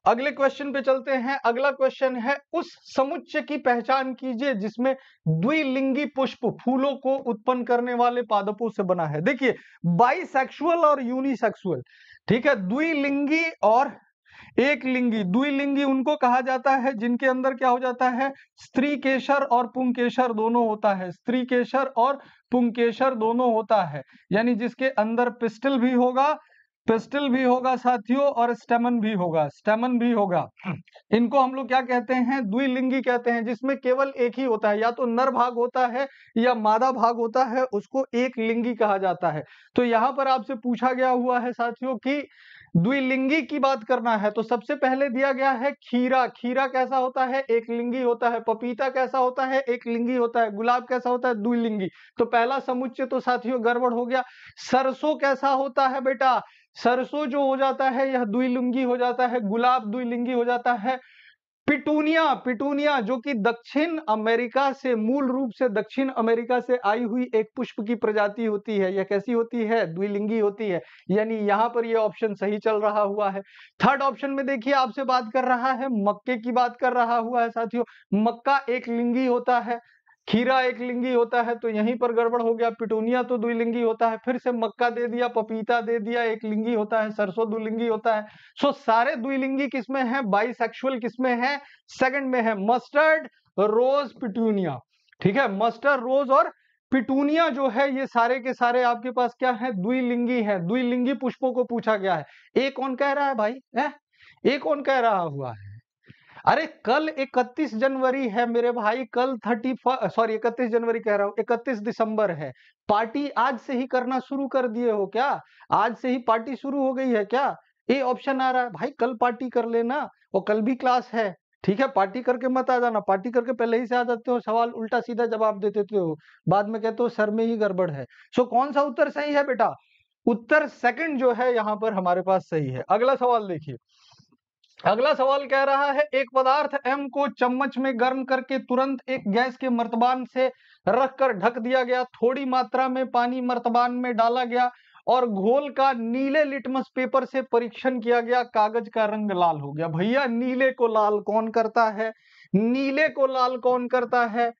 अगले क्वेश्चन पे चलते हैं। अगला क्वेश्चन है, उस समुच्चय की पहचान कीजिए जिसमें द्विलिंगी पुष्प फूलों को उत्पन्न करने वाले पादपों से बना है। देखिए बाइसेक्सुअल और यूनिसेक्सुअल ठीक है, द्विलिंगी और एक लिंगी द्विलिंगी उनको कहा जाता है जिनके अंदर क्या हो जाता है? स्त्री केशर और पुंकेशर दोनों होता है। स्त्री केशर और पुंकेशर दोनों होता है। यानी जिसके अंदर पिस्टल भी होगा पिस्टल भी होगा साथियों और स्टेमन भी होगा स्टेमन भी होगा। इनको हम लोग क्या कहते हैं? द्विलिंगी कहते हैं जिसमें केवल एक ही होता है। या तो नर भाग होता है या मादा भाग होता है उसको एक लिंगी कहा जाता है। तो यहाँ पर आपसे पूछा गया हुआ है साथियों की द्विलिंगी की बात करना है तो सबसे पहले दिया गया है खीरा। खीरा कैसा होता है? एक लिंगी होता है, पपीता कैसा होता है? एक लिंगी होता है, गुलाब कैसा होता है? द्विलिंगी। तो पहला समुच्चय तो साथियों गड़बड़ हो गया। सरसों कैसा होता है बेटा? सरसों जो हो जाता है, यह द्विलिंगी हो जाता है, गुलाब द्विलिंगी हो जाता है। पिटूनिया पिटूनिया, जो कि दक्षिण अमेरिका से, मूल रूप से दक्षिण अमेरिका से आई हुई एक पुष्प की प्रजाति होती है। यह कैसी होती है? द्विलिंगी होती है। यानी यहाँ पर यह ऑप्शन सही चल रहा हुआ है। थर्ड ऑप्शन में देखिए, आपसे बात कर रहा है, मक्के की बात कर रहा हुआ है साथियों। मक्का एक लिंगी होता है। खीरा एक लिंगी होता है तो यहीं पर गड़बड़ हो गया। पिटूनिया तो द्विलिंगी होता है, फिर से मक्का दे दिया, पपीता दे दिया, एक लिंगी होता है, सरसों द्विलिंगी होता है। सो सारे द्विलिंगी किसमें है? बाइसेक्सुअल किसमें है? सेकंड में है मस्टर्ड रोज पिटूनिया ठीक है? मस्टर्ड रोज और पिटूनिया जो है, ये सारे के सारे आपके पास क्या है? द्विलिंगी है। द्विलिंगी पुष्पों को पूछा गया है। एक कौन कह रहा है भाई? है? एक कौन कह रहा हुआ है? अरे कल 31 जनवरी है मेरे भाई, कल 30 सॉरी 31 जनवरी कह रहा हूँ 31 दिसंबर है। पार्टी आज से ही करना शुरू कर दिए हो क्या? आज से ही पार्टी शुरू हो गई है क्या? ये ऑप्शन आ रहा है, भाई कल पार्टी कर लेना, और कल भी क्लास है। ठीक है, पार्टी करके मत आ जाना, पार्टी करके पहले ही से आ जाते हो, सवाल उल्टा सीधा जवाब दे देते हो, बाद में कहते हो सर में ही गड़बड़ है। सो कौन सा उत्तर सही है बेटा? उत्तर सेकंड जो है, यहाँ पर हमारे पास सही है। अगला सवाल देखिए। अगला सवाल कह रहा है, एक पदार्थ एम को चम्मच में गर्म करके तुरंत एक गैस के मर्तबान से रखकर ढक दिया गया। थोड़ी मात्रा में पानी मर्तबान में डाला गया और घोल का नीले लिटमस पेपर से परीक्षण किया गया। कागज़ का रंग लाल हो गया। भैया, नीले को लाल कौन करता है? नीले को लाल कौन करता है?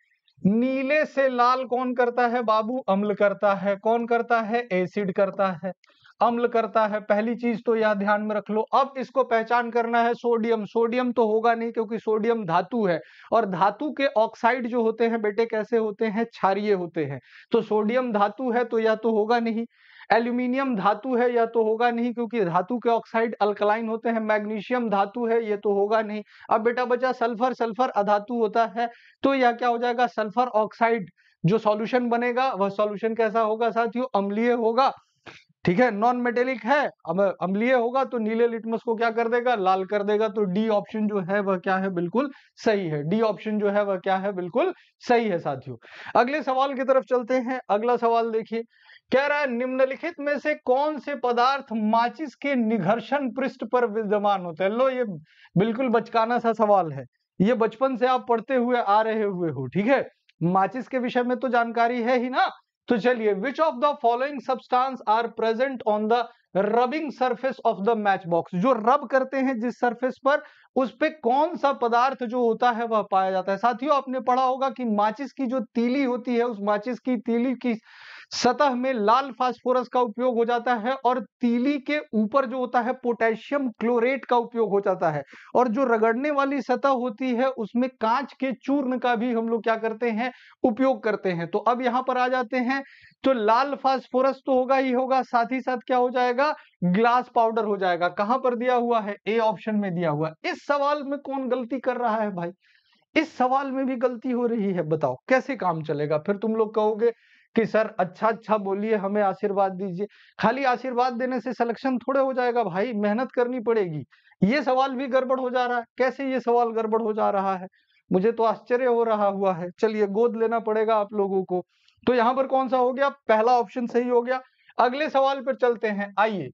नीले से लाल कौन करता है? बाबू, अम्ल करता है। कौन करता है? एसिड करता है। अम्ल करता है। पहली चीज़ तो यह ध्यान में रख लो। अब इसको पहचान करना है सोडियम। सोडियम तो होगा नहीं क्योंकि सोडियम धातु है। और धातु के ऑक्साइड जो होते हैं बेटे, कैसे होते हैं? क्षारिय होते हैं। तो सोडियम धातु है तो यह तो होगा नहीं। एल्यूमिनियम धातु है या तो होगा नहीं क्योंकि धातु के ऑक्साइड अल्कलाइन होते हैं। मैग्नीशियम धातु है, ये तो होगा नहीं। अब बेटा बचा सल्फ़र। सल्फ़र अधातु होता है तो यह क्या हो जाएगा? सल्फ़र ऑक्साइड जो सॉल्यूशन बनेगा, वह सॉल्यूशन कैसा होगा साथियों? अम्लीय होगा। ठीक है नॉन मेटेलिक है, अब अम्लीय होगा तो नीले लिटमस को क्या कर देगा? लाल कर देगा तो डी ऑप्शन जो है वह क्या है? बिल्कुल सही है। डी ऑप्शन जो है वह क्या है? बिल्कुल सही है साथियों। अगले सवाल की तरफ़ चलते हैं। अगला सवाल देखिए। कह रहा है, निम्नलिखित में से कौन से पदार्थ माचिस के निघर्षण पृष्ठ पर विद्यमान होते हैं? लो, ये बिल्कुल बचकाना सा सवाल है। ये बचपन से आप पढ़ते हुए आ रहे हुए हो, ठीक है? माचिस के विषय में तो जानकारी है ही ना? तो चलिए which of the following substance are present on the rubbing surface of the match box जो रब करते हैं जिस सरफेस पर, उस पर कौन सा पदार्थ जो होता है वह पाया जाता है। साथियों, आपने पढ़ा होगा कि माचिस की जो तीली होती है, उस माचिस की तीली की सतह में लाल फास्फोरस का उपयोग हो जाता है और तीली के ऊपर जो होता है, पोटेशियम क्लोरेट का उपयोग हो जाता है। और जो रगड़ने वाली सतह होती है, उसमें कांच के चूर्ण का भी हम लोग क्या करते हैं, उपयोग करते हैं। तो अब यहाँ पर आ जाते हैं तो लाल फास्फोरस तो होगा ही होगा, साथ ही साथ क्या हो जाएगा, ग्लास पाउडर हो जाएगा। कहाँ पर दिया हुआ है? ए ऑप्शन में दिया हुआ इस सवाल में कौन गलती कर रहा है भाई? इस सवाल में भी गलती हो रही है, बताओ, कैसे काम चलेगा? फिर तुम लोग कहोगे कि, सर अच्छा अच्छा बोलिए, हमें आशीर्वाद दीजिए। खाली आशीर्वाद देने से सिलेक्शन थोड़े हो जाएगा, भाई, मेहनत करनी पड़ेगी। ये सवाल भी गड़बड़ हो जा रहा है। कैसे ये सवाल गड़बड़ हो जा रहा है? मुझे तो आश्चर्य हो रहा हुआ है। चलिए, गोद लेना पड़ेगा आप लोगों को। तो यहाँ पर कौन सा हो गया? पहला ऑप्शन सही हो गया। अगले सवाल पर चलते हैं। आइए।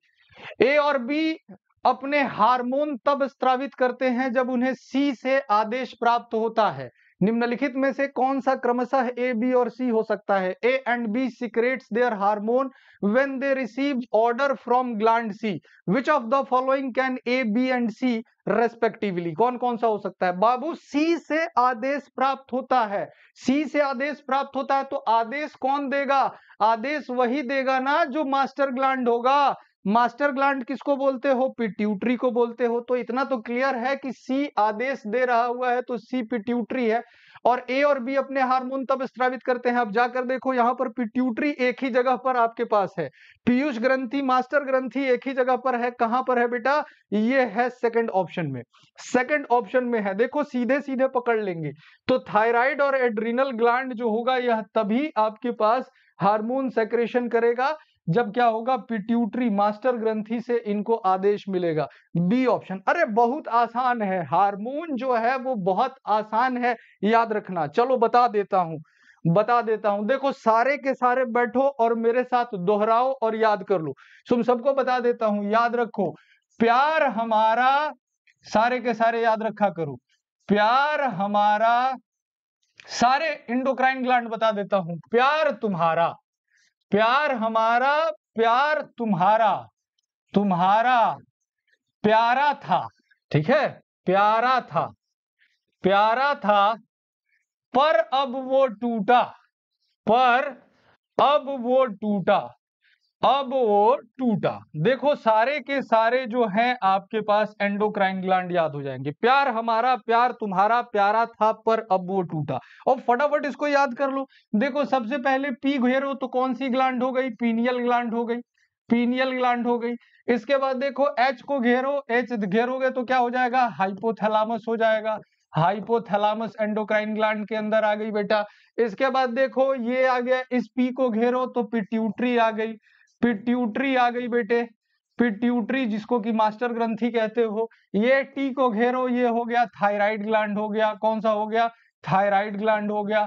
ए और बी अपने हार्मोन तब स्त्रावित करते हैं जब उन्हें सी से आदेश प्राप्त होता है। निम्नलिखित में से कौन सा क्रमशः ए बी और सी हो सकता है? A and B secretes their hormone when they receive order from gland C which of the following can A B and C respectively कौन कौन सा हो सकता है? बाबू सी से आदेश प्राप्त होता है। सी से आदेश प्राप्त होता है तो आदेश कौन देगा? आदेश वही देगा ना जो मास्टर ग्लैंड होगा। मास्टर ग्लैंड किसको बोलते हो? पिट्यूटरी को बोलते हो? तो इतना तो क्लियर है कि सी आदेश दे रहा हुआ है तो सी पिट्यूटरी है। और ए और बी अपने हार्मोन तब स्त्रावित करते हैं। अब जाकर देखो, यहाँ पर पिट्यूटरी एक ही जगह पर आपके पास है। पीयूष ग्रंथि, मास्टर ग्रंथि एक ही जगह पर है। कहाँ पर है बेटा? ये है सेकंड ऑप्शन में। सेकंड ऑप्शन में है। देखो सीधे सीधे पकड़ लेंगे। तो थायराइड और एड्रीनल ग्लैंड जो होगा, यह तभी आपके पास हार्मोन सेक्रेशन करेगा। जब क्या होगा पिट्यूटरी मास्टर ग्रंथि से इनको आदेश मिलेगा। बी ऑप्शन अरे बहुत आसान है। हार्मोन जो है, वो बहुत आसान है, याद रखना। चलो बता देता हूँ, बता देता हूँ। देखो, सारे के सारे बैठो और मेरे साथ दोहराओ और याद कर लो। तुम सबको बता देता हूँ, याद रखो। प्यार हमारा, सारे के सारे याद रखा करो। प्यार हमारा, सारे इंडोक्राइन ग्लैंड बता देता हूँ। प्यार तुम्हारा। प्यार हमारा, प्यार तुम्हारा। तुम्हारा प्यारा था, ठीक है? प्यारा था। प्यारा था, पर अब वो टूटा। पर अब वो टूटा। अब वो टूटा। देखो, सारे के सारे जो हैं, आपके पास एंडोक्राइन ग्लैंड याद हो जाएँगे। प्यार हमारा, प्यार तुम्हारा, प्यारा था, पर अब वो टूटा। और फटाफट इसको याद कर लो। देखो, सबसे पहले पी घेरो तो कौन सी ग्लैंड हो गई? पीनियल ग्लैंड हो गई। पीनियल ग्लैंड हो गई। इसके बाद देखो एच को घेरो। एच घेरोगे तो क्या हो जाएगा? हाइपोथैलामस हो जाएगा। हाइपोथैलामस एंडोक्राइन ग्लैंड के अंदर आ गई बेटा। इसके बाद देखो, ये आ गया। इस पी को घेरो तो पिट्यूटरी आ गई। पिट्यूटरी आ गई बेटे। पिट्यूटरी जिसको कि मास्टर ग्रंथि कहते हो। ये टी को घेरो, ये हो गया थायराइड ग्लैंड हो गया। कौन सा हो गया? थायराइड ग्लैंड हो गया।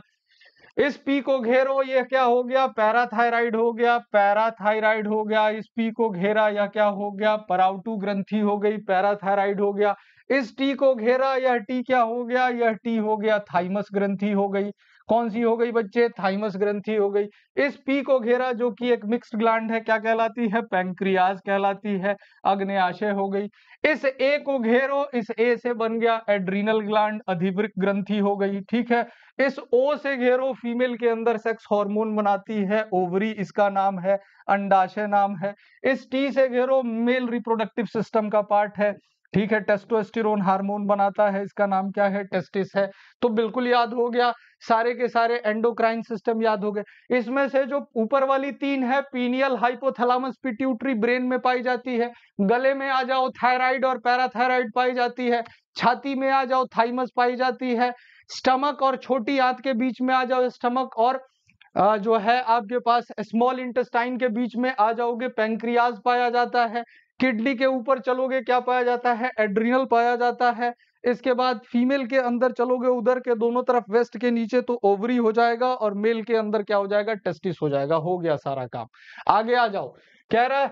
इस पी को घेरो, ये क्या हो गया? पैराथायराइड हो गया। पैराथायराइड हो गया। इस पी को घेरा या क्या हो गया? पराउटू ग्रंथि हो गई पैराथायराइड हो गया। इस टी को घेरा, यह टी क्या हो गया? यह टी हो गया थाइमस ग्रंथि हो गई। कौन सी हो गई बच्चे? थाइमस ग्रंथि हो गई। इस पी को घेरा, जो कि एक मिक्स्ड ग्लैंड है, क्या कहलाती है? पैंक्रियाज कहलाती है। अग्नयाशय हो गई। इस ए को घेरो, इस ए से बन गया एड्रीनल ग्लैंड, अधिवृक ग्रंथि हो गई। ठीक है? इस ओ से घेरो, फीमेल के अंदर सेक्स हार्मोन बनाती है, ओवरी इसका नाम है, अंडाशय नाम है। इस टी से घेरो, मेल रिप्रोडक्टिव सिस्टम का पार्ट है। ठीक है टेस्टोस्टेरोन हार्मोन बनाता है, इसका नाम क्या है? टेस्टिस है। तो बिल्कुल याद हो गया, सारे के सारे एंडोक्राइन सिस्टम याद हो गए। इसमें से जो ऊपर वाली तीन है पीनियल हाइपोथैलामस पिट्यूटरी ब्रेन में पाई जाती है। गले में आ जाओ थायराइड और पैराथायराइड पाई जाती है। छाती में आ जाओ थाइमस पाई जाती है। स्टमक और छोटी आंत के बीच में आ जाओ स्टमक और जो है आपके पास स्मॉल इंटेस्टाइन के बीच में आ जाओगे पेंक्रियाज पाया जाता है। किडनी के ऊपर चलोगे, क्या पाया जाता है? एड्रिनल पाया जाता है। इसके बाद फीमेल के अंदर चलोगे, उधर के दोनों तरफ़, वेस्ट के नीचे तो ओवरी हो जाएगा और मेल के अंदर क्या हो जाएगा? टेस्टिस हो जाएगा। हो गया सारा काम। आगे आ जाओ। कह रहा है,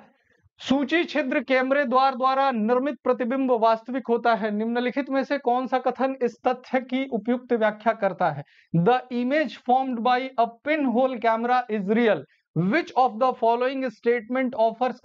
सूची छिद्र कैमरे द्वार द्वारा निर्मित प्रतिबिंब वास्तविक होता है। निम्नलिखित में से कौन सा कथन इस तथ्य की उपयुक्त व्याख्या करता है? The image formed by a pin hole camera is real which of the following statement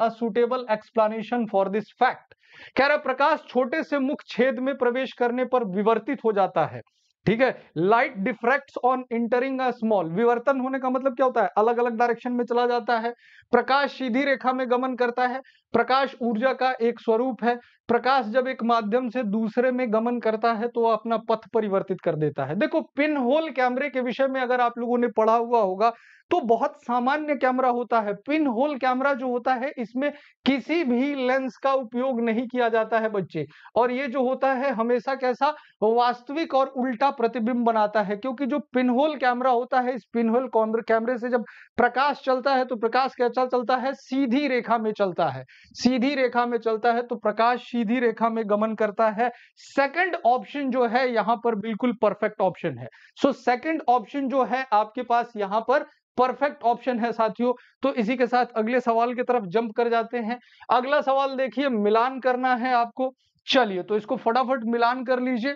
a suitable explanation for this fact कह रहा प्रकाश छोटे से मुख छेद में प्रवेश करने पर विवर्तित हो जाता है। ठीक है? Light diffract on entering a small विवर्तन होने का मतलब क्या होता है? अलग अलग डायरेक्शन में चला जाता है। प्रकाश सीधी रेखा में गमन करता है। प्रकाश ऊर्जा का एक स्वरूप है। प्रकाश जब एक माध्यम से दूसरे में गमन करता है तो अपना पथ परिवर्तित कर देता है। देखो पिन होल कैमरे के विषय में अगर आप लोगों ने पढ़ा हुआ होगा तो बहुत सामान्य कैमरा होता है। पिन होल कैमरा जो होता है, इसमें किसी भी लेंस का उपयोग नहीं किया जाता है बच्चे। और ये जो होता है, हमेशा कैसा वास्तविक और उल्टा प्रतिबिंब बनाता है, क्योंकि जो पिन होल कैमरा होता है, इस पिन होल कैमरे से जब प्रकाश चलता है तो प्रकाश कैसा चलता है? सीधी रेखा में चलता है। सीधी रेखा में चलता है तो प्रकाश सीधी रेखा में गमन करता है। सेकंड ऑप्शन जो है, यहाँ पर बिल्कुल परफेक्ट ऑप्शन है। सो सेकंड ऑप्शन जो है, आपके पास यहाँ पर परफेक्ट ऑप्शन है साथियों। तो इसी के साथ अगले सवाल की तरफ़ जंप कर जाते हैं। अगला सवाल देखिए, मिलान करना है आपको। चलिए तो इसको फटाफट मिलान कर लीजिए।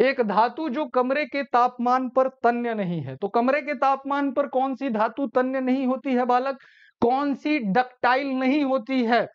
एक धातु जो कमरे के तापमान पर तन्य नहीं है तो कमरे के तापमान पर कौन सी धातु तन्य नहीं होती है बालक? कौन सी डक्टाइल नहीं होती है?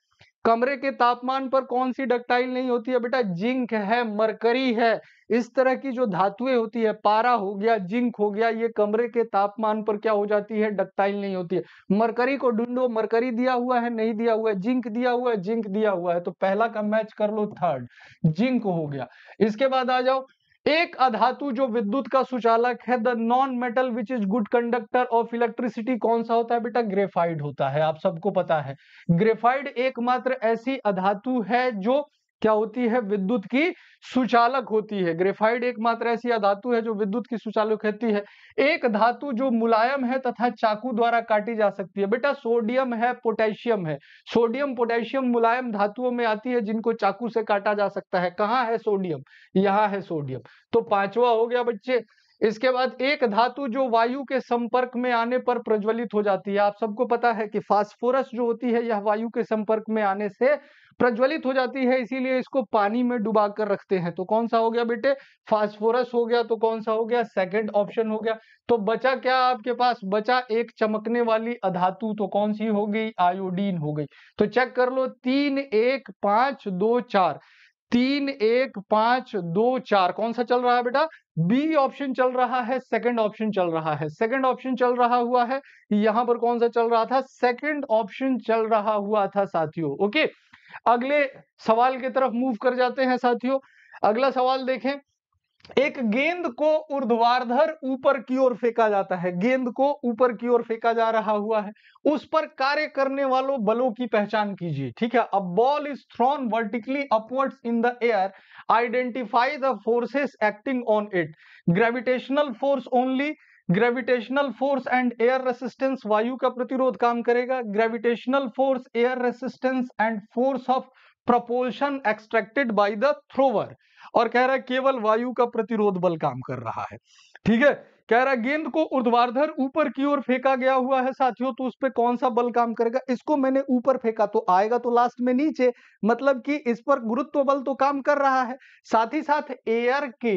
कमरे के तापमान पर कौन सी डक्टाइल नहीं होती है बेटा? जिंक है, मरकरी है। इस तरह की जो धातुएँ होती है, पारा हो गया, जिंक हो गया, ये कमरे के तापमान पर क्या हो जाती है? डक्टाइल नहीं होती है। मरकरी को ढूंढो, मरकरी दिया हुआ है, नहीं दिया हुआ है? जिंक दिया हुआ है, जिंक दिया हुआ है। तो पहला का मैच कर लो, थर्ड, जिंक हो गया। इसके बाद आ जाओ एक अधातु जो विद्युत का सुचालक है the non metal which is good conductor of electricity कौन सा होता है बेटा? ग्रेफाइड होता है, आप सबको पता है। ग्रेफाइड एकमात्र ऐसी अधातु है जो क्या होती है? विद्युत की सुचालक होती है। ग्रेफाइड एकमात्र ऐसी धातु है जो विद्युत की सुचालक होती है। एक धातु जो मुलायम है तथा चाकू द्वारा काटी जा सकती है। बेटा, सोडियम है, पोटेशियम है। सोडियम, पोटेशियम मुलायम धातुओं में आती है जिनको चाकू से काटा जा सकता है। कहाँ है सोडियम? यहाँ है सोडियम। तो पांचवा हो गया बच्चे। इसके बाद एक धातु जो वायु के संपर्क में आने पर प्रज्वलित हो जाती है। आप सबको पता है कि फास्फोरस जो होती है, यह वायु के संपर्क में आने से प्रज्वलित हो जाती है, इसीलिए इसको पानी में डुबा कर रखते हैं। तो कौन सा हो गया बेटे? फास्फोरस हो गया तो कौन सा हो गया? सेकंड ऑप्शन हो गया। तो बचा क्या आपके पास? बचा एक चमकने वाली अधातु तो कौन सी हो गई? आयोडीन हो गई। तो चेक कर लो, तीन एक पाँच दो चार। तीन एक पाँच दो चार, कौन सा चल रहा है बेटा? बी ऑप्शन चल रहा है सेकंड ऑप्शन चल रहा है। सेकंड ऑप्शन चल रहा हुआ है, यहाँ पर कौन सा चल रहा था? सेकंड ऑप्शन चल रहा हुआ था, साथियों। ओके अगले सवाल की तरफ़ मूव कर जाते हैं साथियों। अगला सवाल देखें। एक गेंद को ऊर्ध्वाधर ऊपर की ओर फेंका जाता है। गेंद को ऊपर की ओर फेंका जा रहा हुआ है। उस पर कार्य करने वालों बलों की पहचान कीजिए, ठीक है? A ball is thrown vertically upwards in the air identify the forces acting on it gravitational force only gravitational force and air resistance वायु का प्रतिरोध काम करेगा। Gravitational force air resistance and force of propulsion extracted by the thrower और कह रहा है केवल वायु का प्रतिरोध बल काम कर रहा है। ठीक है? कह रहा गेंद को ऊर्ध्वाधर ऊपर की ओर फेंका गया हुआ है। साथियों तो उस पर कौन सा बल काम करेगा? इसको मैंने ऊपर फेंका तो आएगा तो लास्ट में नीचे। मतलब कि इस पर गुरुत्व बल तो काम कर रहा है। साथ ही साथ एयर के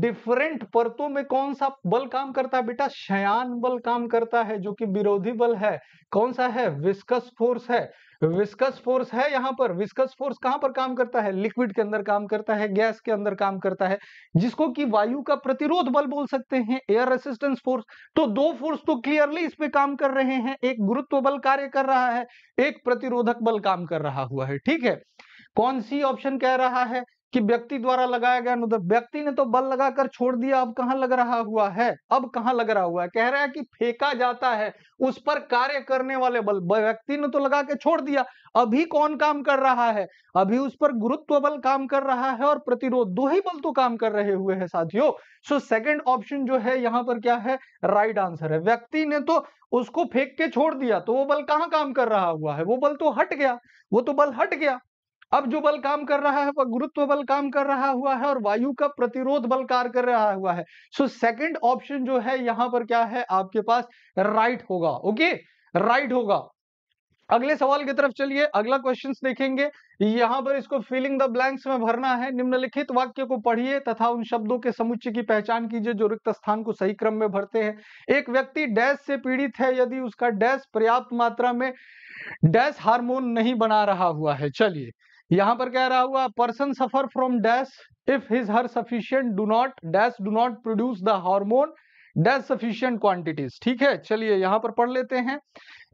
डिफरेंट परतों में कौन सा बल काम करता है बेटा? शयान बल काम करता है, जो कि विरोधी बल है। कौन सा है? विस्कस फोर्स है। विस्कस फोर्स है यहाँ पर। विस्कस फोर्स कहाँ पर काम करता है? लिक्विड के अंदर काम करता है गैस के अंदर काम करता है, जिसको कि वायु का प्रतिरोध बल बोल सकते हैं एयर रेसिस्टेंस फोर्स तो दो फोर्स तो क्लियरली इस पे काम कर रहे हैं। एक गुरुत्व बल कार्य कर रहा है, एक प्रतिरोधक बल काम कर रहा हुआ है। ठीक है? कौन सी ऑप्शन कह रहा है? कि व्यक्ति द्वारा लगाया गया अनुदर, व्यक्ति ने तो बल लगाकर छोड़ दिया, अब कहाँ लग रहा हुआ है? अब कहाँ लग रहा हुआ है? कह रहा है कि फेंका जाता है, उस पर कार्य करने वाले बल व्यक्ति ने तो लगा के छोड़ दिया, अभी कौन काम कर रहा है? अभी उस पर गुरुत्व बल काम कर रहा है और प्रतिरोध, दो ही बल तो काम कर रहे हुए हैं साथियों। सो सेकेंड ऑप्शन जो है, यहाँ पर क्या है? राइट आंसर है। व्यक्ति ने तो उसको फेंक के छोड़ दिया तो वो बल कहाँ काम कर रहा हुआ है? वो बल तो हट गया, वो तो बल हट गया। अब जो बल काम कर रहा है, वह गुरुत्व बल काम कर रहा हुआ है और वायु का प्रतिरोध बल कार्य कर रहा हुआ है। सो सेकंड ऑप्शन जो है, यहाँ पर क्या है? आपके पास राइट होगा ओके राइट होगा। अगले सवाल की तरफ़ चलिए, अगला क्वेश्चन देखेंगे। यहाँ पर इसको फिलिंग द ब्लैंक्स में भरना है, निम्नलिखित वाक्य को पढ़िए तथा उन शब्दों के समुच्चय की पहचान कीजिए जो रिक्त स्थान को सही क्रम में भरते हैं। एक व्यक्ति डैश से पीड़ित है, यदि उसका डैश पर्याप्त मात्रा में डैश हार्मोन नहीं बना रहा हुआ है। चलिए यहाँ पर कह रहा हुआ person suffer from dash if his her sufficient do not dash do not produce the hormone dash sufficient quantities ठीक है, चलिए यहाँ पर पढ़ लेते हैं।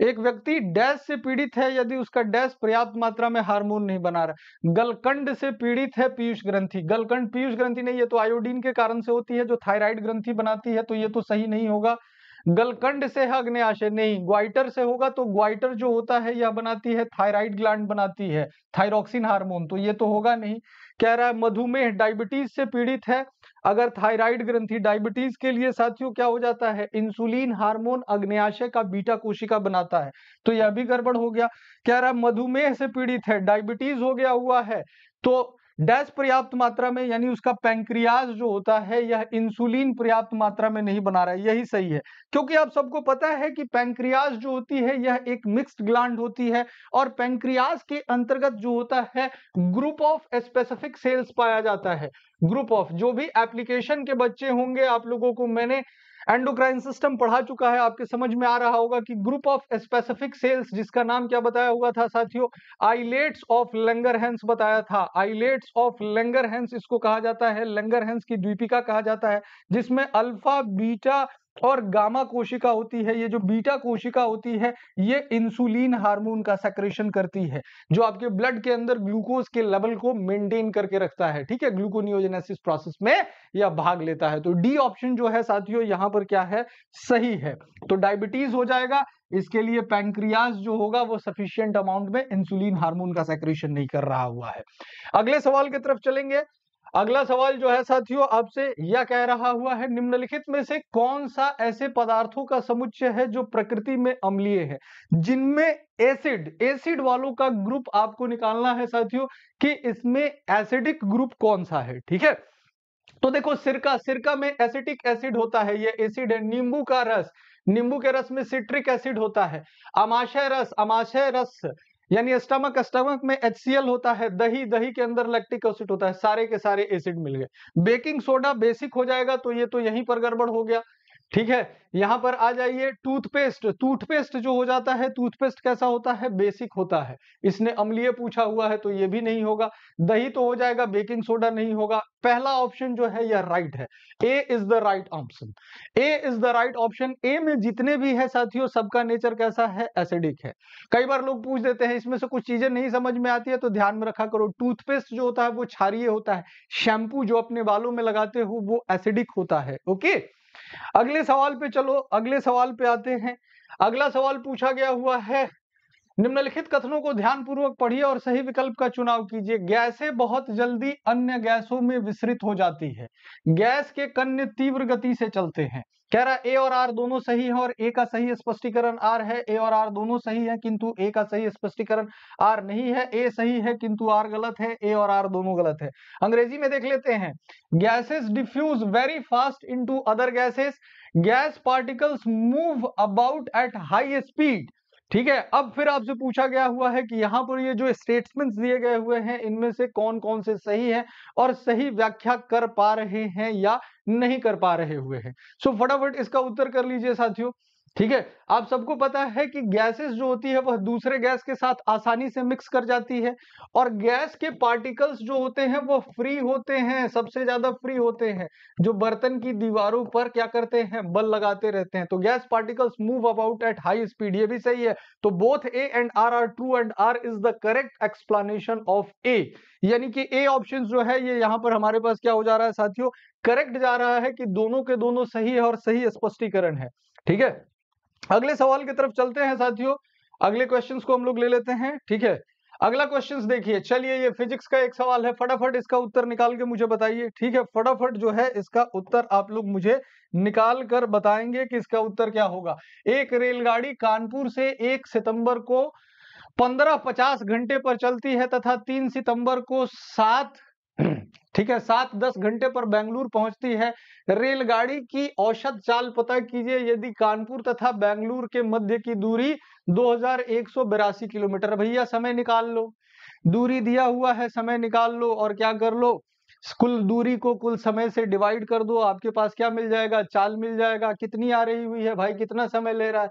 एक व्यक्ति डैश से पीड़ित है यदि उसका डैश पर्याप्त मात्रा में हार्मोन नहीं बना रहा गलकंड से पीड़ित है पीयूष ग्रंथि। गलकंड पीयूष ग्रंथि नहीं, ये तो आयोडीन के कारण से होती है, जो थायराइड ग्रंथि बनाती है तो ये तो सही नहीं होगा। गलकंड से है अग्नियाशय, नहीं, ग्वाइटर से होगा तो ग्वाइटर जो होता है यह बनाती है, थायराइड ग्लैंड बनाती है, थायरोक्सिन हार्मोन तो ये तो होगा नहीं। कह रहा है मधुमेह डायबिटीज़ से पीड़ित है, अगर थायराइड ग्रंथि डायबिटीज़ के लिए साथियों क्या हो जाता है, इंसुलिन हार्मोन अग्नियाशय का बीटा कोशिका बनाता है तो यह भी गड़बड़ हो गया। कह रहा है मधुमेह से पीड़ित है, डायबिटीज़ हो गया हुआ है तो डैश पर्याप्त मात्रा में, यानी उसका पैंक्रियाज जो होता है, यह इंसुलिन पर्याप्त मात्रा में नहीं बना रहा है, यही सही है। क्योंकि आप सबको पता है कि पैंक्रियाज जो होती है, यह एक मिक्स्ड ग्लैंड होती है और पैंक्रियाज के अंतर्गत जो होता है, ग्रुप ऑफ़ स्पेसिफिक सेल्स पाया जाता है। ग्रुप ऑफ़, जो भी एप्लीकेशन के बच्चे होंगे आप लोगों को, मैंने एंडोक्राइन सिस्टम पढ़ा चुका है। आपके समझ में आ रहा होगा कि ग्रुप ऑफ़ स्पेसिफिक सेल्स जिसका नाम क्या बताया हुआ था साथियों? आईलेट्स ऑफ़ लेंगरहेंस बताया था। आईलेट्स ऑफ़ लेंगरहेंस इसको कहा जाता है। लेंगरहेंस की द्वीपिका कहा जाता है, जिसमें अल्फ़ा बीटा और गामा कोशिका होती है, ये जो बीटा कोशिका होती है, ये इंसुलिन हार्मोन का सेक्रेशन करती है, जो आपके ब्लड के अंदर ग्लूकोज के लेवल को मेंटेन करके रखता है, ठीक है? ग्लूकोनियोजेनेसिस प्रोसेस में यह भाग लेता है। तो डी ऑप्शन जो है साथियों, यहाँ पर क्या है? सही है। तो डायबिटीज़ हो जाएगा, इसके लिए पैंक्रियाज जो होगा, वो सफिशियंट अमाउंट में इंसुलिन हार्मोन का सेक्रेशन नहीं कर रहा हुआ है। अगले सवाल की तरफ़ चलेंगे। अगला सवाल जो है साथियों, आपसे यह कह रहा हुआ है, निम्नलिखित में से कौन सा ऐसे पदार्थों का समुच्चय है जो प्रकृति में अम्लीय है? जिनमें एसिड एसिड वालों का ग्रुप आपको निकालना है साथियों कि इसमें एसिडिक ग्रुप कौन सा है, ठीक है? तो देखो, सिरका सिरका में एसिटिक एसिड होता है, ये एसिड है, नींबू का रस, नींबू के रस में सिट्रिक एसिड होता है, अमाशय रस अमाशय रस यानी स्टमक स्टमक में एचसीएल होता है, दही दही के अंदर लैक्टिक एसिड होता है, सारे के सारे एसिड मिल गए। बेकिंग सोडा बेसिक हो जाएगा तो ये तो यहीं पर गड़बड़ हो गया। ठीक है? यहाँ पर आ जाइए टूथपेस्ट टूथपेस्ट जो हो जाता है टूथपेस्ट कैसा होता है? बेसिक होता है। इसने अम्लीय पूछा हुआ है तो ये भी नहीं होगा। दही तो हो जाएगा बेकिंग सोडा नहीं होगा। पहला ऑप्शन जो है, यह राइट है। A is the right option A is the right option A में जितने भी है साथियों, सबका नेचर कैसा है? एसिडिक है। कई बार लोग पूछ देते हैं, इसमें से कुछ चीज़ें नहीं समझ में आती है तो ध्यान में रखा करो टूथपेस्ट जो होता है, वो क्षारिय होता है। शैम्पू जो अपने बालों में लगाते हो, वो एसिडिक होता है। ओके अगले सवाल पे चलो, अगले सवाल पे आते हैं। अगला सवाल पूछा गया हुआ है, निम्नलिखित कथनों को ध्यानपूर्वक पढ़िए और सही विकल्प का चुनाव कीजिए। गैसें बहुत जल्दी अन्य गैसों में विसरित हो जाती है। गैस के कन्य तीव्र गति से चलते हैं। कह रहा है, ए और आर दोनों सही है और ए का सही स्पष्टीकरण आर है, ए और आर दोनों सही है किंतु ए का सही स्पष्टीकरण आर नहीं है, ए सही है किंतु आर गलत है, ए और आर दोनों गलत है। अंग्रेज़ी में देख लेते हैं, gases diffuse very fast into other gases, gas particles move about at high speed ठीक है, अब फिर आपसे पूछा गया हुआ है कि यहाँ पर ये जो स्टेटमेंट्स दिए गए हुए हैं, इनमें से कौन कौन से सही हैं और सही व्याख्या कर पा रहे हैं या नहीं कर पा रहे हुए हैं? सो फटाफट इसका उत्तर कर लीजिए साथियों। ठीक है? आप सबको पता है कि गैसेस जो होती है, वह दूसरे गैस के साथ आसानी से मिक्स कर जाती है और गैस के पार्टिकल्स जो होते हैं वो फ्री होते हैं, सबसे ज़्यादा फ्री होते हैं। जो बर्तन की दीवारों पर क्या करते हैं? बल लगाते रहते हैं। तो gas particles move about at high speed ये भी सही है। तो both A and R are true and R is the correct explanation of A यानी कि ए ऑप्शन जो है, ये यहाँ पर हमारे पास क्या हो जा रहा है साथियों? करेक्ट जा रहा है कि दोनों के दोनों सही है और सही स्पष्टीकरण है। ठीक है? अगले सवाल की तरफ़ चलते हैं साथियों। अगले क्वेश्चंस को हम लोग ले लेते हैं, ठीक है? अगला क्वेश्चंस देखिए, चलिए ये फिजिक्स का एक सवाल है, फटाफट इसका उत्तर निकाल के मुझे बताइए, ठीक है? फटाफट जो है इसका उत्तर आप लोग मुझे निकाल कर बताएँगे कि इसका उत्तर क्या होगा। एक रेलगाड़ी कानपुर से एक सितंबर को पंद्रह पचास घंटे पर चलती है तथा तीन सितंबर को सात ठीक है, सात दस घंटे पर बेंगलुरु पहुँचती है। रेलगाड़ी की औसत चाल पता कीजिए, यदि कानपुर तथा बेंगलुरु के मध्य की दूरी दो किलोमीटर, भैया समय निकाल लो। दूरी दिया हुआ है, समय निकाल लो और क्या कर लो? कुल दूरी को कुल समय से डिवाइड कर दो, आपके पास क्या मिल जाएगा? चाल मिल जाएगा। कितनी आ रही हुई है? भाई कितना समय ले रहा है?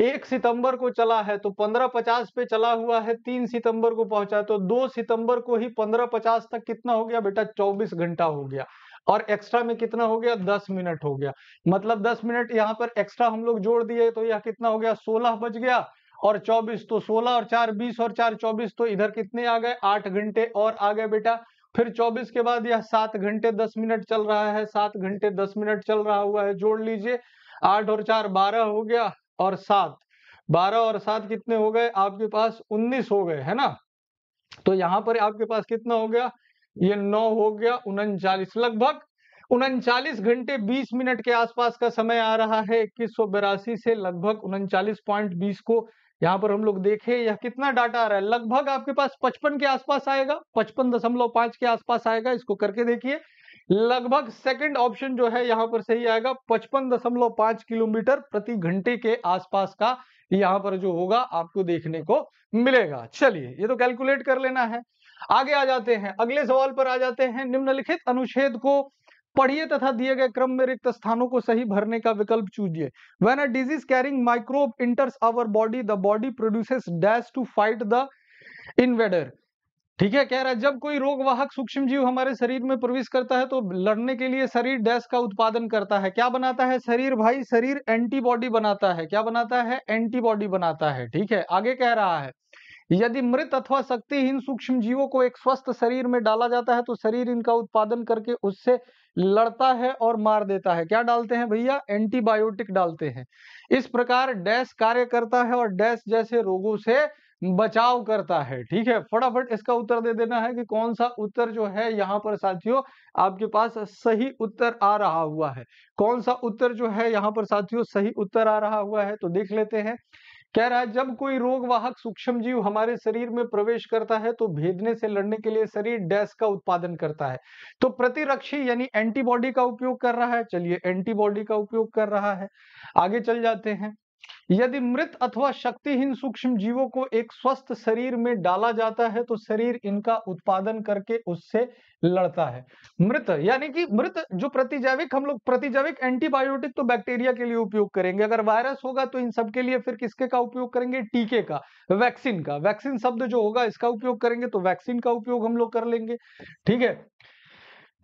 एक सितंबर को चला है तो पंद्रह पचास पे चला हुआ है, तीन सितंबर को पहुँचा तो दो सितंबर को ही पंद्रह पचास तक कितना हो गया बेटा? चौबीस घंटा हो गया। और एक्स्ट्रा में कितना हो गया? दस मिनट हो गया। मतलब दस मिनट यहाँ पर एक्स्ट्रा हम लोग जोड़ दिए तो यह कितना हो गया? सोलह बज गया। और चौबीस तो सोलह और चार बीस और चार चौबीस तो इधर कितने आ गए? आठ घंटे और आ गए बेटा। फिर 24 के बाद यह सात घंटे दस मिनट चल रहा है। सात घंटे दस मिनट चल रहा हुआ है। जोड़ लीजिए। आठ और चार बारह हो गया। और सात। बारह और सात कितने हो गए? आपके पास उन्नीस हो गए, है ना? तो यहाँ पर आपके पास कितना हो गया? ये नौ हो गया उनचालीस। लगभग उनचालीस घंटे बीस मिनट के आसपास का समय आ रहा है। इक्कीस से लगभग उनचालीस पॉइंट बीस को यहाँ पर हम लोग देखें, यह कितना डाटा आ रहा है? लगभग आपके पास पचपन के आसपास आएगा, पचपन दशमलव पाँच के आसपास आएगा। इसको करके देखिए। लगभग सेकंड ऑप्शन जो है यहाँ पर सही आएगा। पचपन दशमलव पाँच किलोमीटर प्रति घंटे के आसपास का यहाँ पर जो होगा, आपको देखने को मिलेगा। चलिए, ये तो कैलकुलेट कर लेना है। आगे आ जाते हैं। अगले सवाल पर आ जाते हैं। निम्नलिखित अनुच्छेद को पढ़िए तथा दिए गए क्रम में रिक्त स्थानों को सही भरने का विकल्प चूजिए। When a disease carrying microbe enters our body the body produces dash to fight the invader ठीक है, कह रहा है, जब कोई रोगवाहक सूक्ष्म जीव हमारे शरीर में प्रवेश करता है तो लड़ने के लिए शरीर डैश का उत्पादन करता है। क्या बनाता है शरीर भाई? शरीर एंटीबॉडी बनाता है। क्या बनाता है? एंटीबॉडी बनाता है। ठीक है, आगे कह रहा है, यदि मृत अथवा शक्तिहीन सूक्ष्म जीवों को एक स्वस्थ शरीर में डाला जाता है तो शरीर इनका उत्पादन करके उससे लड़ता है और मार देता है। क्या डालते हैं भैया? एंटीबायोटिक डालते हैं। इस प्रकार डैश कार्य करता है और डैश जैसे रोगों से बचाव करता है, ठीक है? फटाफट इसका उत्तर दे देना है कि कौन सा उत्तर जो है यहाँ पर साथियों आपके पास सही उत्तर आ रहा हुआ है। कौन सा उत्तर जो है यहाँ पर साथियों सही उत्तर आ रहा हुआ है तो देख लेते हैं। कह रहा है, जब कोई रोग वाहक सूक्ष्म जीव हमारे शरीर में प्रवेश करता है तो भेदने से लड़ने के लिए शरीर डैश का उत्पादन करता है। तो प्रतिरक्षी यानी एंटीबॉडी का उपयोग कर रहा है। चलिए, एंटीबॉडी का उपयोग कर रहा है। आगे चल जाते हैं। यदि मृत अथवा शक्तिहीन सूक्ष्म जीवों को एक स्वस्थ शरीर में डाला जाता है तो शरीर इनका उत्पादन करके उससे लड़ता है। मृत, यानी कि मृत जो प्रतिजैविक, हम लोग प्रतिजैविक एंटीबायोटिक तो बैक्टीरिया के लिए उपयोग करेंगे। अगर वायरस होगा तो इन सब के लिए फिर किसके का उपयोग करेंगे? टीके का, वैक्सीन का। वैक्सीन शब्द जो होगा, इसका उपयोग करेंगे तो वैक्सीन का उपयोग हम लोग कर लेंगे। ठीक है?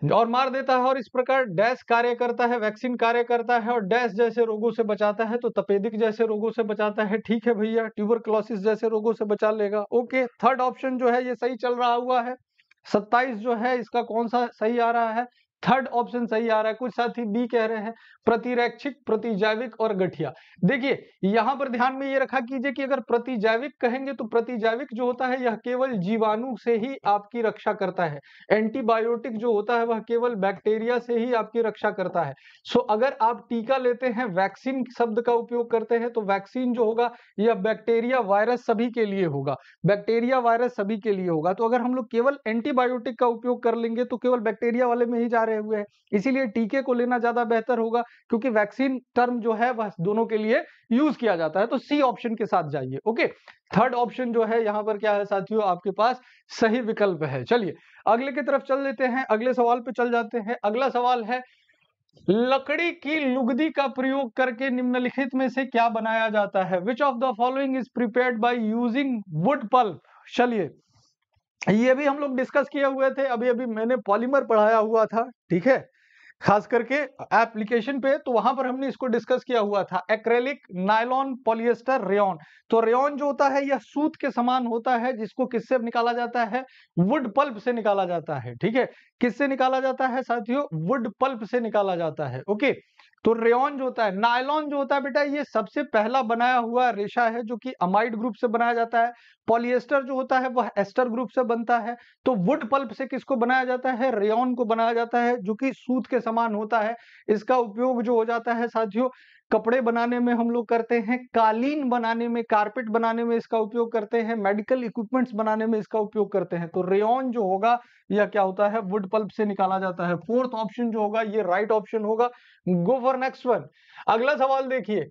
और मार देता है और इस प्रकार डैश कार्य करता है, वैक्सीन कार्य करता है और डैश जैसे रोगों से बचाता है तो तपेदिक जैसे रोगों से बचाता है। ठीक है भैया, ट्यूबरक्लोसिस जैसे रोगों से बचा लेगा। ओके, थर्ड ऑप्शन जो है ये सही चल रहा हुआ है। सत्ताईस जो है, इसका कौन सा सही आ रहा है? थर्ड ऑप्शन सही आ रहा है। कुछ साथी बी कह रहे हैं प्रतिरैक्षिक प्रतिजैविक और गठिया। देखिए, यहाँ पर ध्यान में ये रखा कीजिए कि अगर प्रतिजैविक कहेंगे तो प्रतिजैविक जो होता है, यह केवल जीवाणु से ही आपकी रक्षा करता है। एंटीबायोटिक जो होता है, वह केवल बैक्टीरिया से ही आपकी रक्षा करता है। सो अगर आप टीका लेते हैं वैक्सीन शब्द का उपयोग करते हैं तो वैक्सीन जो होगा, यह बैक्टीरिया वायरस सभी के लिए होगा। बैक्टीरिया वायरस सभी के लिए होगा। तो अगर हम लोग केवल एंटीबायोटिक का उपयोग कर लेंगे तो केवल बैक्टीरिया वाले में ही जा रहे हुए हैं। इसीलिए टीके को लेना ज़्यादा बेहतर होगा, क्योंकि वैक्सीन टर्म जो है वह दोनों के लिए यूज़ किया जाता है। तो सी ऑप्शन के साथ जाइए, ओके? थर्ड ऑप्शन जो है, यहाँ पर क्या है साथियों, आपके पास सही विकल्प है। चलिए, अगले की तरफ़ चल लेते हैं, अगले सवाल पे चल जाते हैं। अगला सवाल है, लकड़ी की लुगदी का प्रयोग करके निम्नलिखित में से क्या बनाया जाता है? Which of the following is prepared by using wood pulp चलिए ये भी हम लोग डिस्कस किए हुए थे, अभी अभी मैंने पॉलीमर पढ़ाया हुआ था, ठीक है? खास करके एप्लीकेशन पे तो वहाँ पर हमने इसको डिस्कस किया हुआ था, एक्रेलिक नायलॉन पॉलिएस्टर रेयन। तो रेयन जो होता है, यह सूत के समान होता है, जिसको किससे निकाला जाता है? वुड पल्प से निकाला जाता है, ठीक है? किससे निकाला जाता है, साथियों? वुड पल्प से निकाला जाता है, ओके? तो रेन जो होता है, नायलॉन जो होता है बेटा, ये सबसे पहला बनाया हुआ रेशा है जो कि अमाइड ग्रुप से बनाया जाता है। पॉलिएस्टर जो होता है, वह एस्टर ग्रुप से बनता है। तो वुड पल्प से किसको बनाया जाता है? रेन को बनाया जाता है, जो कि सूत के समान होता है। इसका उपयोग जो हो जाता है साथियों कपड़े बनाने में हम लोग करते हैं, कालीन बनाने में, कारपेट बनाने में इसका उपयोग करते हैं, मेडिकल इक्विपमेंट्स बनाने में इसका उपयोग करते हैं। तो रेन जो होगा यह क्या होता है, वुड पल्प से निकाला जाता है। फोर्थ ऑप्शन जो होगा, ये राइट ऑप्शन होगा। Go for next one. अगला सवाल देखिए।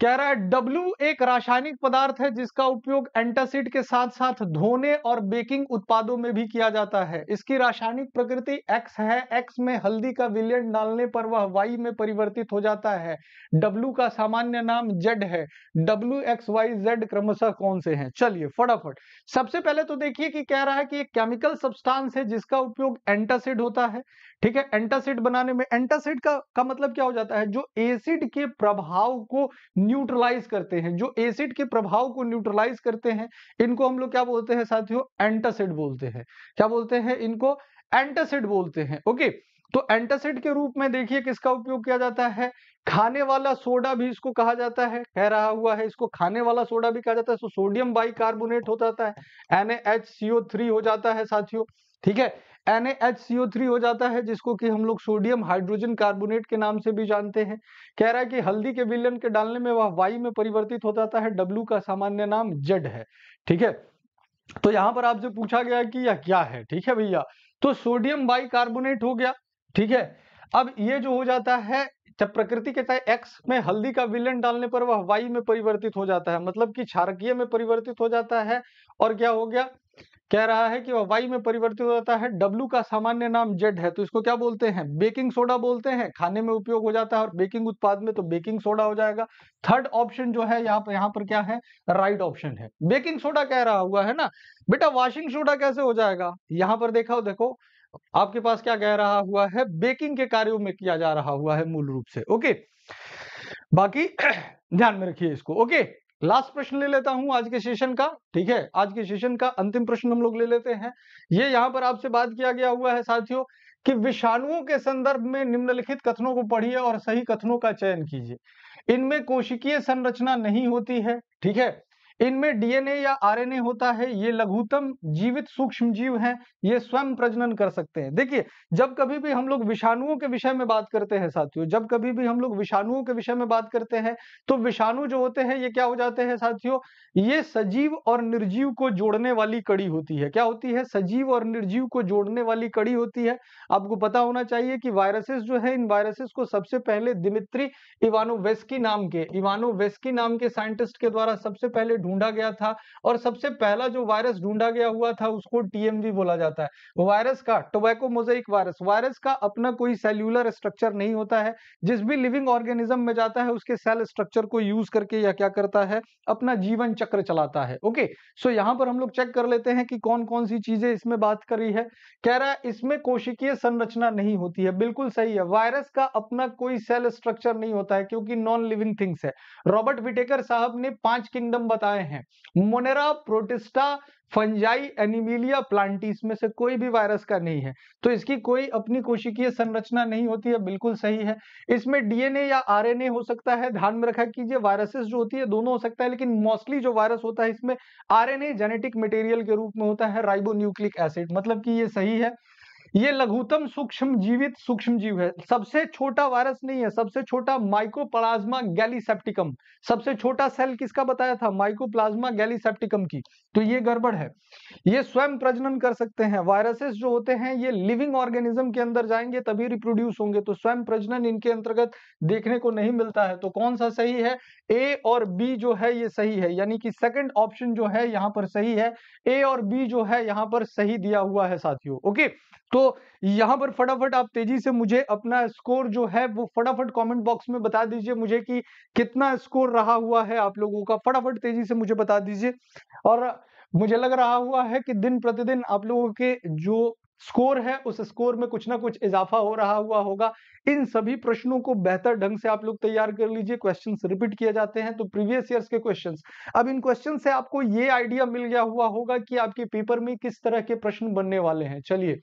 कह रहा है डब्ल्यू एक रासायनिक पदार्थ है जिसका उपयोग एंटासिड के साथ साथ धोने और बेकिंग उत्पादों में भी किया जाता है। इसकी रासायनिक प्रकृति एक्स है। एक्स में हल्दी का विलियन डालने पर वह वाई में परिवर्तित हो जाता है। डब्ल्यू का सामान्य नाम जेड है। डब्ल्यू एक्स वाई जेड क्रमशः कौन से हैं? चलिए, फटाफट। सबसे पहले तो देखिए कि कह रहा है कि एक केमिकल सब्सटेंस है जिसका उपयोग एंटासिड होता है। ठीक है? एंटासिड बनाने में एंटासिड का का मतलब क्या हो जाता है? जो एसिड के प्रभाव को न्यूट्रलाइज करते हैं, जो एसिड के प्रभाव को न्यूट्रलाइज करते हैं, इनको हम लोग क्या बोलते हैं साथियों? एंटासिड बोलते हैं। क्या बोलते हैं इनको? एंटासिड बोलते हैं। ओके? तो एंटासिड के रूप में देखिए किसका उपयोग किया जाता है? खाने वाला सोडा भी इसको कहा जाता है। कह रहा हुआ है इसको खाने वाला सोडा भी कहा जाता है। तो सोडियम बाइकार्बोनेट हो। जाता है NaHCO3 हो जाता है साथियों। ठीक है? NaHCO3 हो जाता है, जिसको कि हम लोग सोडियम हाइड्रोजन कार्बोनेट के नाम से भी जानते हैं। कह रहा है कि हल्दी के विलयन के डालने में वह वाई में परिवर्तित हो जाता है डब्लू का सामान्य नाम जेड है। ठीक है? तो यहाँ पर आपसे पूछा गया कि यह क्या है? ठीक है भैया? तो सोडियम बाई कार्बोनेट हो गया। ठीक है? अब ये जो हो जाता है, जब प्रकृति के चाहे एक्स में हल्दी का विलयन डालने पर वह वाई में परिवर्तित हो जाता है। मतलब कि क्षारकीय में परिवर्तित हो जाता है। और क्या हो गया? कह रहा है कि वह वाई में परिवर्तित हो जाता है। डब्लू का सामान्य नाम जेड है तो इसको क्या बोलते हैं? बेकिंग सोडा बोलते हैं। खाने में उपयोग हो जाता है और बेकिंग उत्पाद में तो बेकिंग सोडा हो जाएगा। थर्ड ऑप्शन जो है, यहाँ पर यहाँ पर क्या है? राइट ऑप्शन है। बेकिंग सोडा कह रहा हुआ है ना? बेटा वॉशिंग सोडा कैसे हो जाएगा? यहाँ पर देखा, देखो, आपके पास क्या कह रहा हुआ है? बेकिंग के कार्यों में किया जा रहा हुआ है मूल रूप से। ओके बाकी, ध्यान में रखिए इसको। ओके लास्ट प्रश्न ले लेता हूँ आज के सेशन का, ठीक है? आज के सेशन का अंतिम प्रश्न हम लोग ले लेते हैं। ये यहाँ पर आपसे बात किया गया हुआ है साथियों कि विषाणुओं के संदर्भ में निम्नलिखित कथनों को पढ़िए और सही कथनों का चयन कीजिए। इनमें कोशिकीय संरचना नहीं होती है, ठीक है? इनमें डीएनए या आरएनए होता है, ये लघुतम जीवित सूक्ष्म जीव हैं, ये स्वयं प्रजनन कर सकते हैं। देखिए, जब कभी भी हम लोग विषाणुओं के विषय में बात करते हैं साथियों, जब कभी भी हम लोग विषाणुओं के विषय में बात करते हैं तो विषाणु जो होते हैं, ये क्या हो जाते हैं साथियों? ये सजीव और निर्जीव को जोड़ने वाली कड़ी होती है। क्या होती है? सजीव और निर्जीव को जोड़ने वाली कड़ी होती है। आपको पता होना चाहिए कि वायरसेस जो है, इन वायरसेस को सबसे पहले दिमित्री इवानोवेस्की नाम के, इवानोवेस्की नाम के साइंटिस्ट के द्वारा सबसे पहले ढूंढा गया था और सबसे पहला जो वायरस ढूंढा गया हुआ था उसको टीएमवी बोला जाता है। वायरस का, टोबैको मोजाइक वायरस वायरस का अपना कोई सेल्यूलर स्ट्रक्चर नहीं होता है। जिस भी लिविंग ऑर्गेनिज्म में जाता है, उसके सेल स्ट्रक्चर को यूज़ करके यह क्या करता है, अपना जीवन चक्र चलाता है। ओके सो यहाँ पर हम लोग चेक कर लेते हैं कि कौन कौन सी चीज़ें इसमें बात करी है। कह रहा है, इसमें कोशिकीय संरचना नहीं होती है। बिल्कुल सही है। वायरस का अपना कोई सेल स्ट्रक्चर नहीं होता है, क्योंकि नॉन लिविंग थिंग्स है। रॉबर्ट विटेकर साहब ने पाँच किंगडम बताए हैं। Monera Protista Fungi Animalia Plantae में से कोई भी वायरस का नहीं है। तो इसकी कोई अपनी कोशिकीय संरचना नहीं होती है, बिल्कुल सही है। इसमें डीएनए या आरएनए हो सकता है, ध्यान में रखा कीजिए वायरसेस जो होती है, दोनों हो सकता है, लेकिन मोस्टली जो वायरस होता है, इसमें आरएनए जेनेटिक मटेरियल के रूप में होता है राइबोन्यूक्लिक एसिड मतलब कि ये सही है। ये लघुतम सूक्ष्म जीवित सूक्ष्म जीव है। सबसे छोटा वायरस नहीं है, सबसे छोटा माइकोप्लाज्मा गैलीसेप्टिकम सबसे छोटा सेल किसका बताया था? माइकोप्लाज्मा गैलीसेप्टिकम की। तो ये गड़बड़ है। ये स्वयं प्रजनन कर सकते हैं। वायरसेस जो होते हैं, ये लिविंग ऑर्गेनिज्म के अंदर जाएँगे, तभी रिप्रोड्यूस होंगे। तो स्वयं प्रजनन इनके अंतर्गत देखने को नहीं मिलता है। तो कौन सा सही है? ए और बी जो है, ये सही है। यानी कि सेकंड ऑप्शन जो है, यहाँ पर सही है। ए और बी जो है, यहाँ पर सही दिया हुआ है, साथियों। ओके? तो यहाँ पर फटाफट आप तेज़ी से मुझे अपना स्कोर जो है, वो फटाफट कमेंट बॉक्स में बता दीजिए मुझे कि कितना स्कोर रहा हुआ है आप लोगों का। फटाफट तेज़ी से मुझे बता दीजिए। और मुझे लग रहा हुआ है कि दिन प्रतिदिन आप लोगों के जो स्कोर है, उस स्कोर में कुछ ना कुछ इजाफा हो रहा हुआ होगा। इन सभी प्रश्नों को बेहतर ढंग से आप लोग तैयार कर लीजिए। क्वेश्चंस रिपीट किए जाते हैं तो प्रीवियस ईयर्स के क्वेश्चंस अब इन क्वेश्चन से आपको ये आइडिया मिल गया हुआ होगा कि आपके पेपर में किस तरह के प्रश्न बनने वाले हैं। चलिए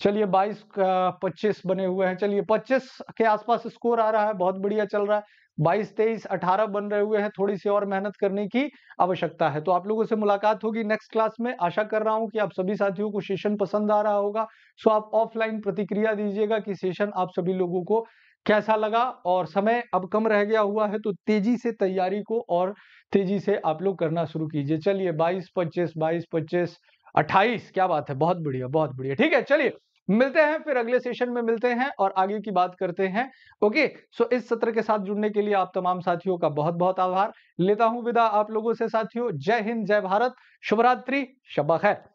चलिए 22 का 25 बने हुए हैं। चलिए 25 के आसपास स्कोर आ रहा है, बहुत बढ़िया चल रहा है। 22 23 18 बन रहे हुए हैं, थोड़ी सी और मेहनत करने की आवश्यकता है। तो आप लोगों से मुलाकात होगी नेक्स्ट क्लास में। आशा कर रहा हूँ कि आप सभी साथियों को सेशन पसंद आ रहा होगा। सो आप ऑफलाइन प्रतिक्रिया दीजिएगा कि सेशन आप सभी लोगों को कैसा लगा। और समय अब कम रह गया हुआ है तो तेज़ी से तैयारी को और तेज़ी से आप लोग करना शुरू कीजिए। चलिए बाईस, पच्चीस बाईस, पच्चीस, अट्ठाईस, क्या बात है, बहुत बढ़िया बहुत बढ़िया। ठीक है, चलिए। मिलते हैं, फिर अगले सेशन में मिलते हैं और आगे की बात करते हैं। ओके सो इस सत्र के साथ जुड़ने के लिए आप तमाम साथियों का बहुत बहुत आभार। लेता हूँ विदा आप लोगों से साथियों। जय हिंद, जय भारत। शुभरात्रि, शबा खैर।